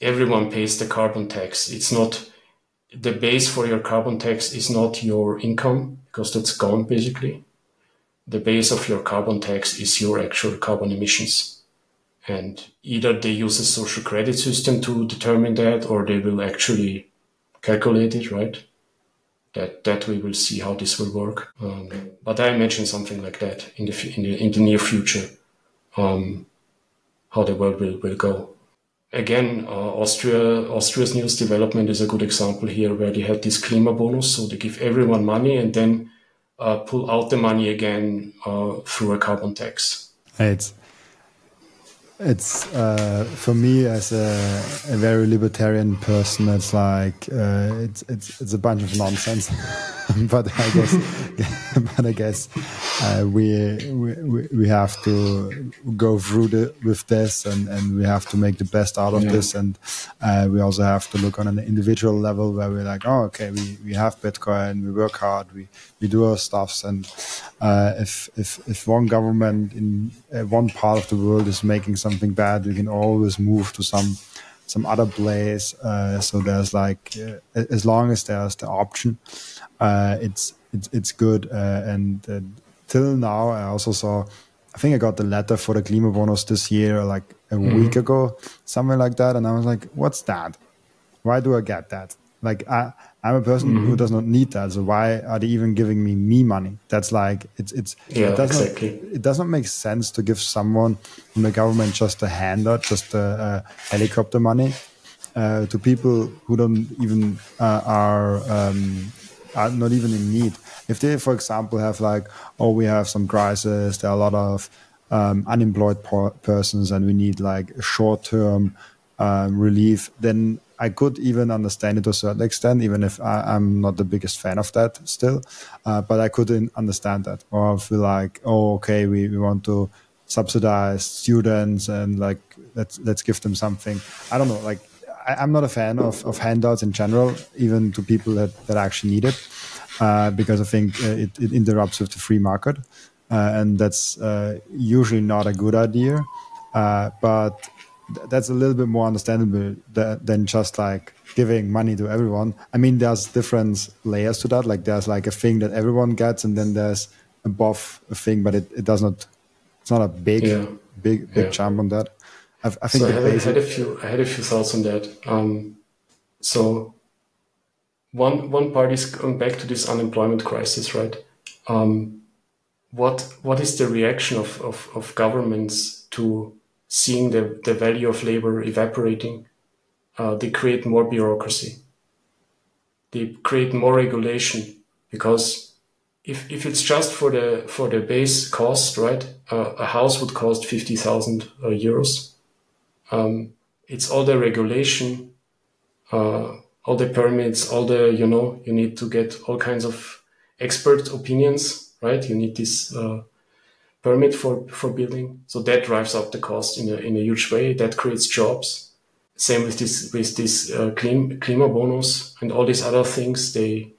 everyone pays the carbon tax. It's not the base for your carbon tax is not your income because that's gone basically. The base of your carbon tax is your actual carbon emissions and either they use a social credit system to determine that or they will actually calculate it right that that we will see how this will work um, but i imagine something like that in the in the, in the near future um, how the world will, will go again uh, austria austria's newest development is a good example here where they had this climate bonus, so they give everyone money and then uh, pull out the money again uh, through a carbon tax. It's it's uh, for me as a, a, very libertarian person. It's like uh, it's it's it's a bunch of nonsense. [laughs] but I guess, [laughs] but I guess uh, we, we we have to go through the, with this, and, and we have to make the best out of yeah. this, and uh, we also have to look on an individual level where we're like, oh, okay, we, we have Bitcoin, we work hard, we, we do our stuffs, and uh, if if if one government in uh, one part of the world is making something bad, we can always move to some some other place. Uh, so there's like, uh, as long as there's the option, uh, it's it's it's good. Uh, and uh, till now, I also saw. I think I got the letter for the Klimabonus this year, like a mm. week ago, something like that. And I was like, "What's that? Why do I get that?" Like I, I'm a person mm-hmm. who does not need that. So why are they even giving me me money? That's like it's it's yeah, it does exactly. Not, it does not make sense to give someone from the government just a handout, just a, a helicopter money uh, to people who don't even uh, are um, are not even in need. If they, for example, have like, oh, we have some crisis, there are a lot of um, unemployed persons, and we need like a short term um, relief, then I could even understand it to a certain extent, even if I, am not the biggest fan of that still. Uh, but I couldn't understand that, or I feel like, oh, okay, we, we want to subsidize students and like let's let's give them something. I don't know, like I, am not a fan of, of handouts in general, even to people that, that actually need it, uh, because I think uh, it, it, interrupts with the free market. Uh, and that's uh, usually not a good idea. Uh, but th- that's a little bit more understandable th- than just like giving money to everyone. I mean, there's different layers to that. Like there's like a thing that everyone gets, and then there's above a thing, but it, it does not. It's not a big, yeah. big, big yeah. jump on that. I, I think so I had, basic... had, a few. I had a few thoughts on that. Um, so one one part is going back to this unemployment crisis, right? Um, what what is the reaction of, of, of governments to seeing the, the value of labor evaporating? Uh, they create more bureaucracy. They create more regulation because if, if it's just for the for the base cost, right? Uh, a house would cost fifty thousand uh, euros. Um, it's all the regulation, uh, all the permits, all the you know you need to get all kinds of expert opinions, right? You need this uh, permit for for building, so that drives up the cost in a in a huge way. That creates jobs. Same with this with this uh, clean bonus and all these other things. They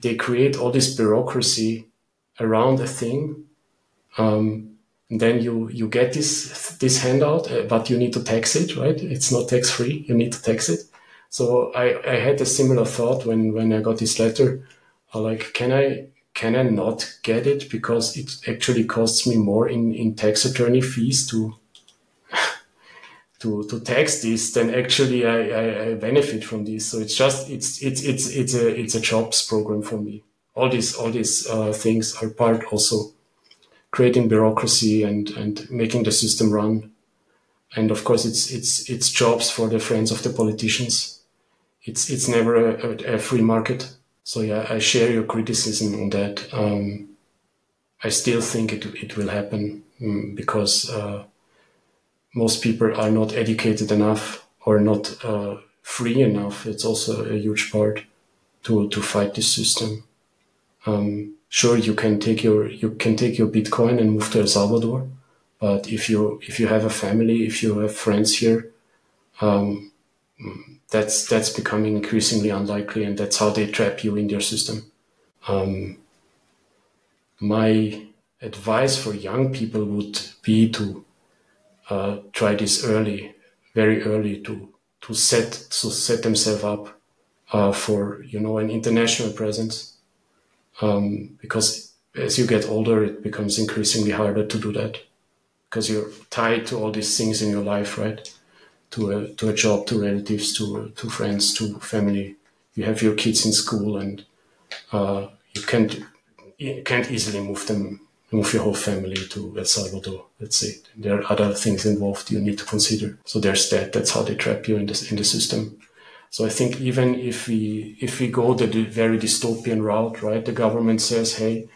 they create all this bureaucracy around a thing. Um, and then you, you get this, this handout, uh, but you need to tax it, right? It's not tax free. You need to tax it. So I, I had a similar thought when, when I got this letter, uh, like, can I, can I not get it because it actually costs me more in, in tax attorney fees to, to, to tax this than actually I, I, I benefit from this. So it's just, it's, it's, it's, it's a, it's a jobs program for me. All these, all these uh, things are part also creating bureaucracy and, and making the system run. And of course, it's, it's, it's jobs for the friends of the politicians. It's, it's never a, a free market. So yeah, I share your criticism on that. Um, I still think it, it will happen um, because, uh, most people are not educated enough or not uh, free enough. It's also a huge part to, to fight this system. Um, sure you can take your you can take your Bitcoin and move to El Salvador, but if you if you have a family, if you have friends here, um, that's that's becoming increasingly unlikely, and that's how they trap you in their system. Um, my advice for young people would be to uh, try this early, very early, to to set to set themselves up uh, for you know an international presence um, because as you get older, it becomes increasingly harder to do that because you're tied to all these things in your life, right? To a to a job, to relatives, to to friends, to family. You have your kids in school, and uh, you can't you can't easily move them move your whole family to El Salvador. Let's say there are other things involved you need to consider. So there's that. That's how they trap you in the in the system. So I think even if we if we go the very dystopian route, right, the government says, hey,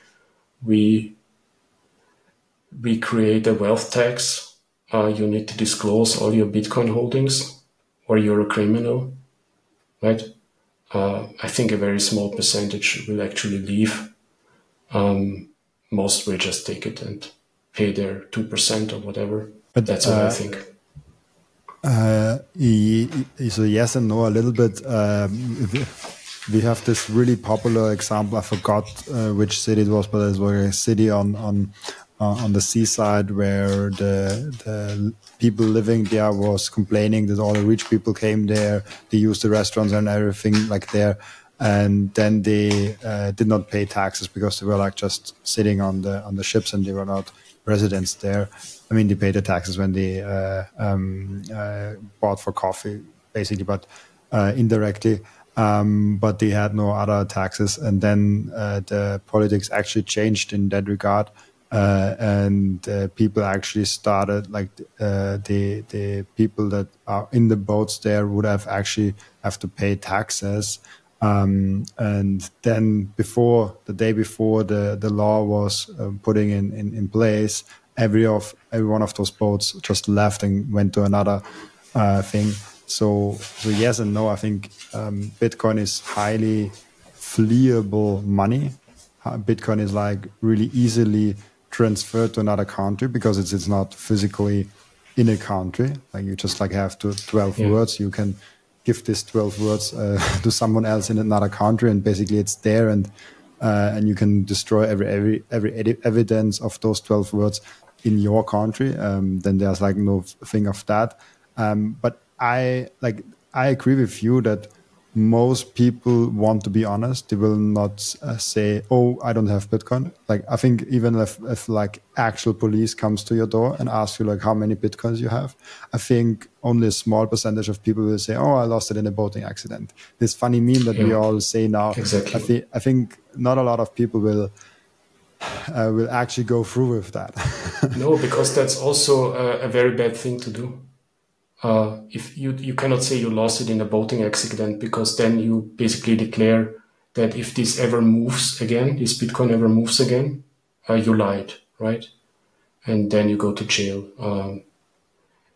we we create a wealth tax. Uh, you need to disclose all your Bitcoin holdings, or you're a criminal, right? Uh, I think a very small percentage will actually leave. Um, most will just take it and pay their two percent or whatever. But that's what uh, I think. Uh, so yes and no a little bit. Um, we have this really popular example. I forgot uh, which city it was, but it was a city on on uh, on the seaside where the the people living there was complaining that all the rich people came there. They used the restaurants and everything like there, and then they uh, did not pay taxes because they were like just sitting on the on the ships and they were not residents there. I mean, they paid the taxes when they uh, um, uh, bought for coffee, basically, but uh, indirectly. Um, but they had no other taxes, and then uh, the politics actually changed in that regard, uh, and uh, people actually started like the the people that are in the boats there would have actually have to pay taxes. Um, and then before the day before the, the law was uh, putting in, in, in place, every of every one of those boats just left and went to another uh, thing. So so yes and no. I think um, Bitcoin is highly fleeable money. Uh, Bitcoin is like really easily transferred to another country because it's it's not physically in a country. Like you just like have to twelve yeah. words. You can give this twelve words uh, [laughs] to someone else in another country, and basically it's there and. Uh, and you can destroy every every every evidence of those 12 words in your country, um, then there's like no thing of that. Um, but I like I agree with you that most people want to be honest. They will not uh, say, "Oh, I don't have Bitcoin." Like I think even if, if like actual police comes to your door and asks you like how many bitcoins you have, I think only a small percentage of people will say, "Oh, I lost it in a boating accident." This funny meme that yeah. we all say now. Exactly. I think I think not a lot of people will uh, will actually go through with that. [laughs] no, because that's also a, a, very bad thing to do. Uh, if you you cannot say you lost it in a boating accident because then you basically declare that if this ever moves again, this Bitcoin ever moves again, uh, you lied, right? And then you go to jail. Um,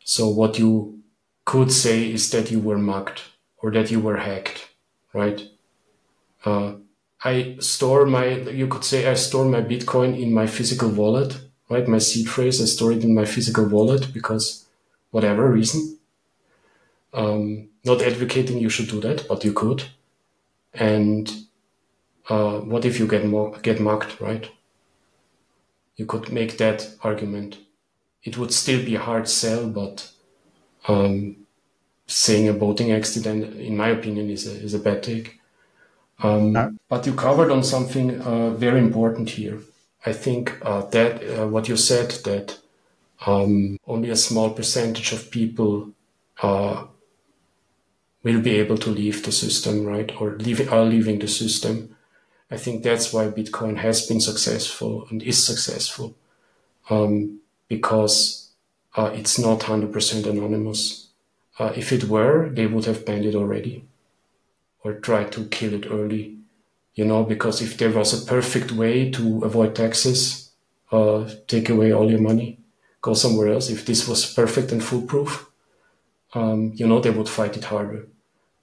so what you could say is that you were mugged or that you were hacked, right? Uh, I store my, you could say I store my Bitcoin in my physical wallet, right? My seed phrase, I store it in my physical wallet because whatever reason. Um, not advocating you should do that, but you could. And uh, what if you get mo- get mugged, right? You could make that argument. It would still be a hard sell, but um, saying a boating accident, in my opinion, is a, is a bad take. Um, But you covered on something uh, very important here. I think uh, that uh, what you said that um, only a small percentage of people uh, will be able to leave the system, right? Or leave, are leaving the system. I think that's why Bitcoin has been successful and is successful um, because uh, it's not 100% anonymous. Uh, if it were, they would have banned it already or tried to kill it early, you know, because if there was a perfect way to avoid taxes, uh, take away all your money, go somewhere else, if this was perfect and foolproof, um, you know, they would fight it harder.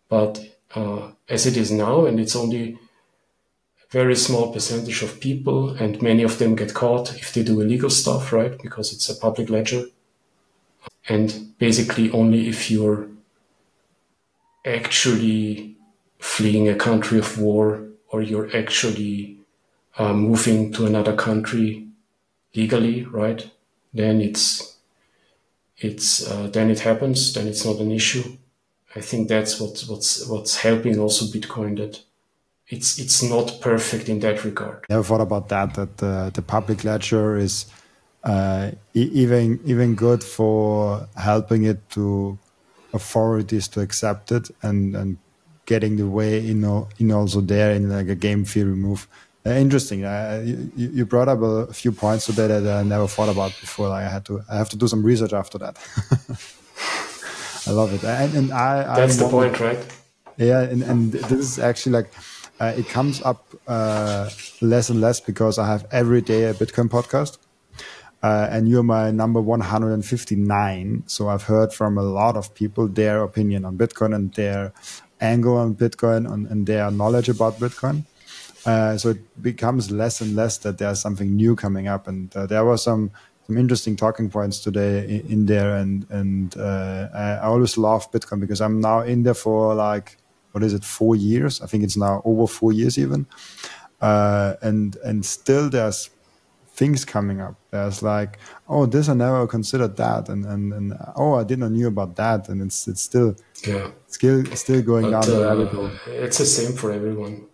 But uh, as it is now, and it's only a very small percentage of people, and many of them get caught if they do illegal stuff, right? Because it's a public ledger. And basically, only if you're actually fleeing a country of war or you're actually uh, moving to another country legally, right? Then it's it's uh, then it happens. Then it's not an issue. I think that's what what's what's helping also Bitcoin that it's it's not perfect in that regard. Never thought about that. That the, the public ledger is uh, even even good for helping it to authorities to accept it and and getting the way in, in also there in like a game theory move. Uh, interesting. Uh, you, you, brought up a few points today that I never thought about before. Like I had to I have to do some research after that. [laughs] I love it, and, and I that's I the point, right? Yeah, and, and this is actually like uh, it comes up uh, less and less because I have every day a Bitcoin podcast. Uh, and you're my number 159. So I've heard from a lot of people their opinion on Bitcoin and their angle on Bitcoin and, and their knowledge about Bitcoin. Uh, so it becomes less and less that there's something new coming up. And uh, there were some some interesting talking points today in, in there. And and uh, I always love Bitcoin because I'm now in there for like what is it, four years? I think it's now over four years even. Uh, and and still there's things coming up. There's like, oh, this I never considered that, and and, and oh, I didn't know about that, and it's it's still yeah still still going but, down the rabbit hole. It's the same for everyone.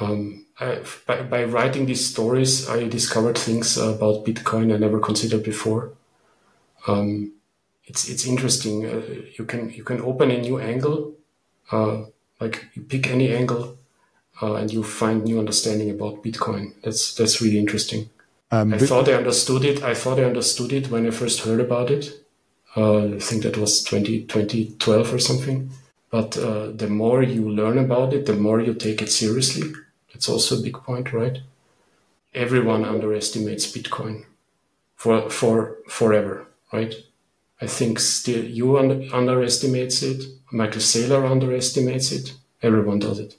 Um, I, by, by writing these stories, I discovered things about Bitcoin I never considered before. Um, it's it's interesting. Uh, you can you can open a new angle uh, like you pick any angle uh, and you find new understanding about Bitcoin. That's that's really interesting. Um, I thought I understood it. I thought I understood it when I first heard about it. Uh, I think that was 20, 2012 or something. But uh, the more you learn about it, the more you take it seriously. That's also a big point, right? Everyone underestimates Bitcoin for for forever, right? I think still you under, underestimates it. Michael Saylor underestimates it. Everyone does it.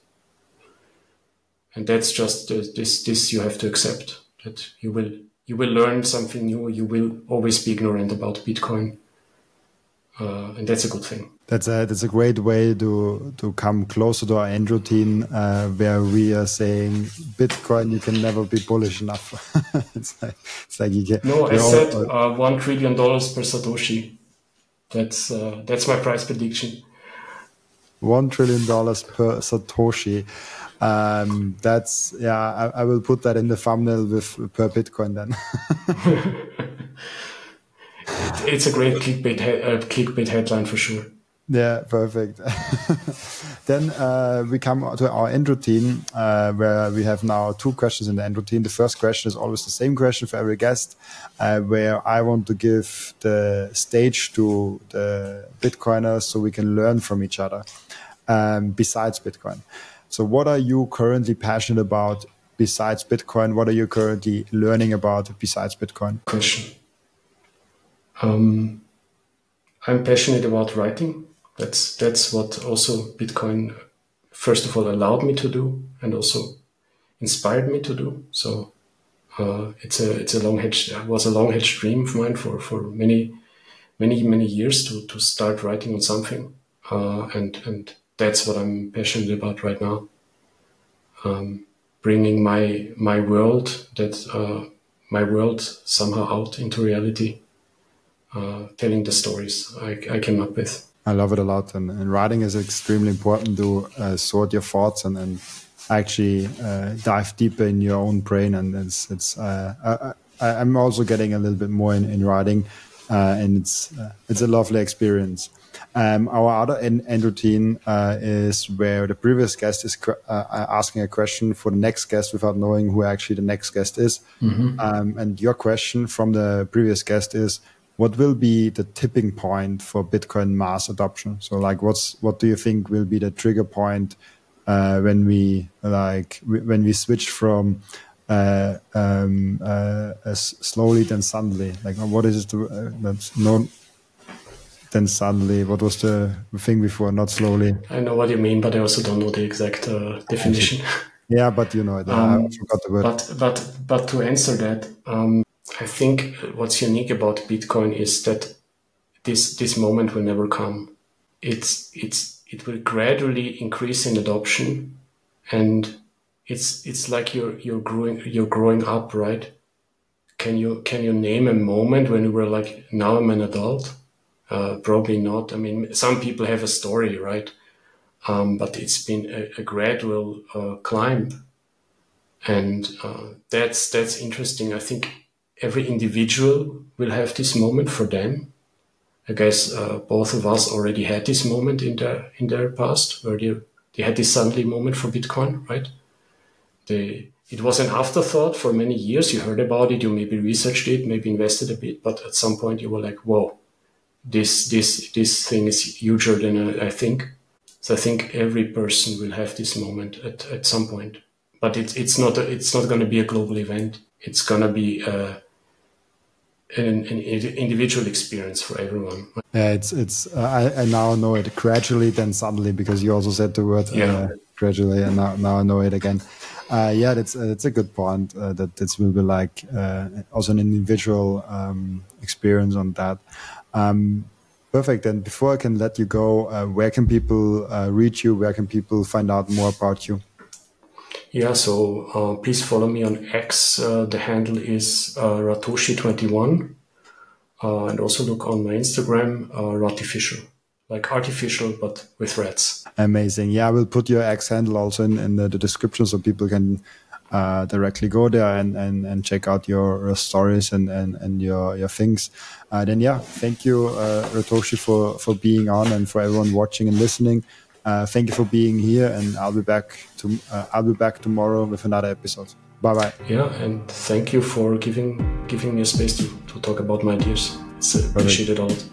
And that's just this, this you have to accept that you will, you will learn something new. You will always be ignorant about Bitcoin. Uh, and that's a good thing. That's a that's a great way to to come closer to our end routine, uh, where we are saying Bitcoin, you can never be bullish enough. [laughs] it's like it's like you get. No, I said uh, one trillion dollars per satoshi. That's uh, that's my price prediction. One trillion dollars per satoshi. Um, that's yeah. I, I, will put that in the thumbnail with per Bitcoin then. [laughs] [laughs] it's a great clickbait he- uh, clickbait headline for sure. Yeah, perfect. [laughs] then uh, we come to our end routine, uh, where we have now two questions in the end routine. The first question is always the same question for every guest, uh, where I want to give the stage to the Bitcoiners so we can learn from each other um, besides Bitcoin. So, what are you currently passionate about besides Bitcoin? What are you currently learning about besides Bitcoin? Question. Um, I'm passionate about writing. That's that's what also Bitcoin first of all allowed me to do, and also inspired me to do. So uh, it's a it's a long hedge was a long hedge dream of mine for for many many many years to to start writing on something, uh, and and that's what I'm passionate about right now. Um, bringing my my world that uh, my world somehow out into reality, uh, telling the stories I, I came up with. I love it a lot, and, and writing is extremely important to uh, sort your thoughts and, and actually uh, dive deeper in your own brain. And it's it's uh, I, am also getting a little bit more in, in writing, uh, and it's uh, it's a lovely experience. Um, our other end, end routine uh, is where the previous guest is asking a question for the next guest without knowing who actually the next guest is. Mm-hmm. Um, and your question from the previous guest is what will be the tipping point for Bitcoin mass adoption? So, like, what's what do you think will be the trigger point uh, when we like when we switch from uh, um, uh, slowly then suddenly? Like, what is it? Uh, that's not then suddenly. What was the thing before? Not slowly. I know what you mean, but I also don't know the exact uh, definition. yeah, but you know it. Um, I forgot the word. But but but to answer that. Um, I think what's unique about Bitcoin is that this this moment will never come. It's it's it will gradually increase in adoption, and it's it's like you're you're growing you're growing up, right? Can you can you name a moment when you were like now I'm an adult? Uh, probably not. I mean, some people have a story, right? Um, but it's been a, a gradual uh, climb, and uh, that's that's interesting. I think every individual will have this moment for them. I guess uh, both of us already had this moment in their in their past where they, they had this suddenly moment for Bitcoin, right? They it was an afterthought for many years. You heard about it, you maybe researched it, maybe invested a bit, but at some point you were like, "Whoa, this this this thing is huger than I, I think." So I think every person will have this moment at, at some point, but it's it's not a, it's not going to be a global event. It's going to be a, an, an, individual experience for everyone. Yeah, it's it's. Uh, I, I now know it gradually, then suddenly, because you also said the word uh, yeah. gradually, and now now I know it again. Uh, yeah, that's uh, that's a good point. Uh, that this will be like uh, also an individual um, experience on that. Um, perfect. And before I can let you go, where can people reach you? Where can people find out more about you? Yeah, so uh, please follow me on X. Uh, the handle is uh, Ratoshi21. Uh, and also look on my Instagram, uh, Ratifficial, like artificial, but with rats. Amazing. Yeah, I will put your X handle also in, in the, the description so people can uh, directly go there and, and, and check out your, your stories and, and, and your, your things. Then, yeah, thank you, Ratoshi, for, for being on and for everyone watching and listening. Uh, thank you for being here, and I'll be back to uh, I'll be back tomorrow with another episode. Bye bye. Yeah, and thank you for giving giving me a space to, to talk about my ideas. It's appreciated a lot.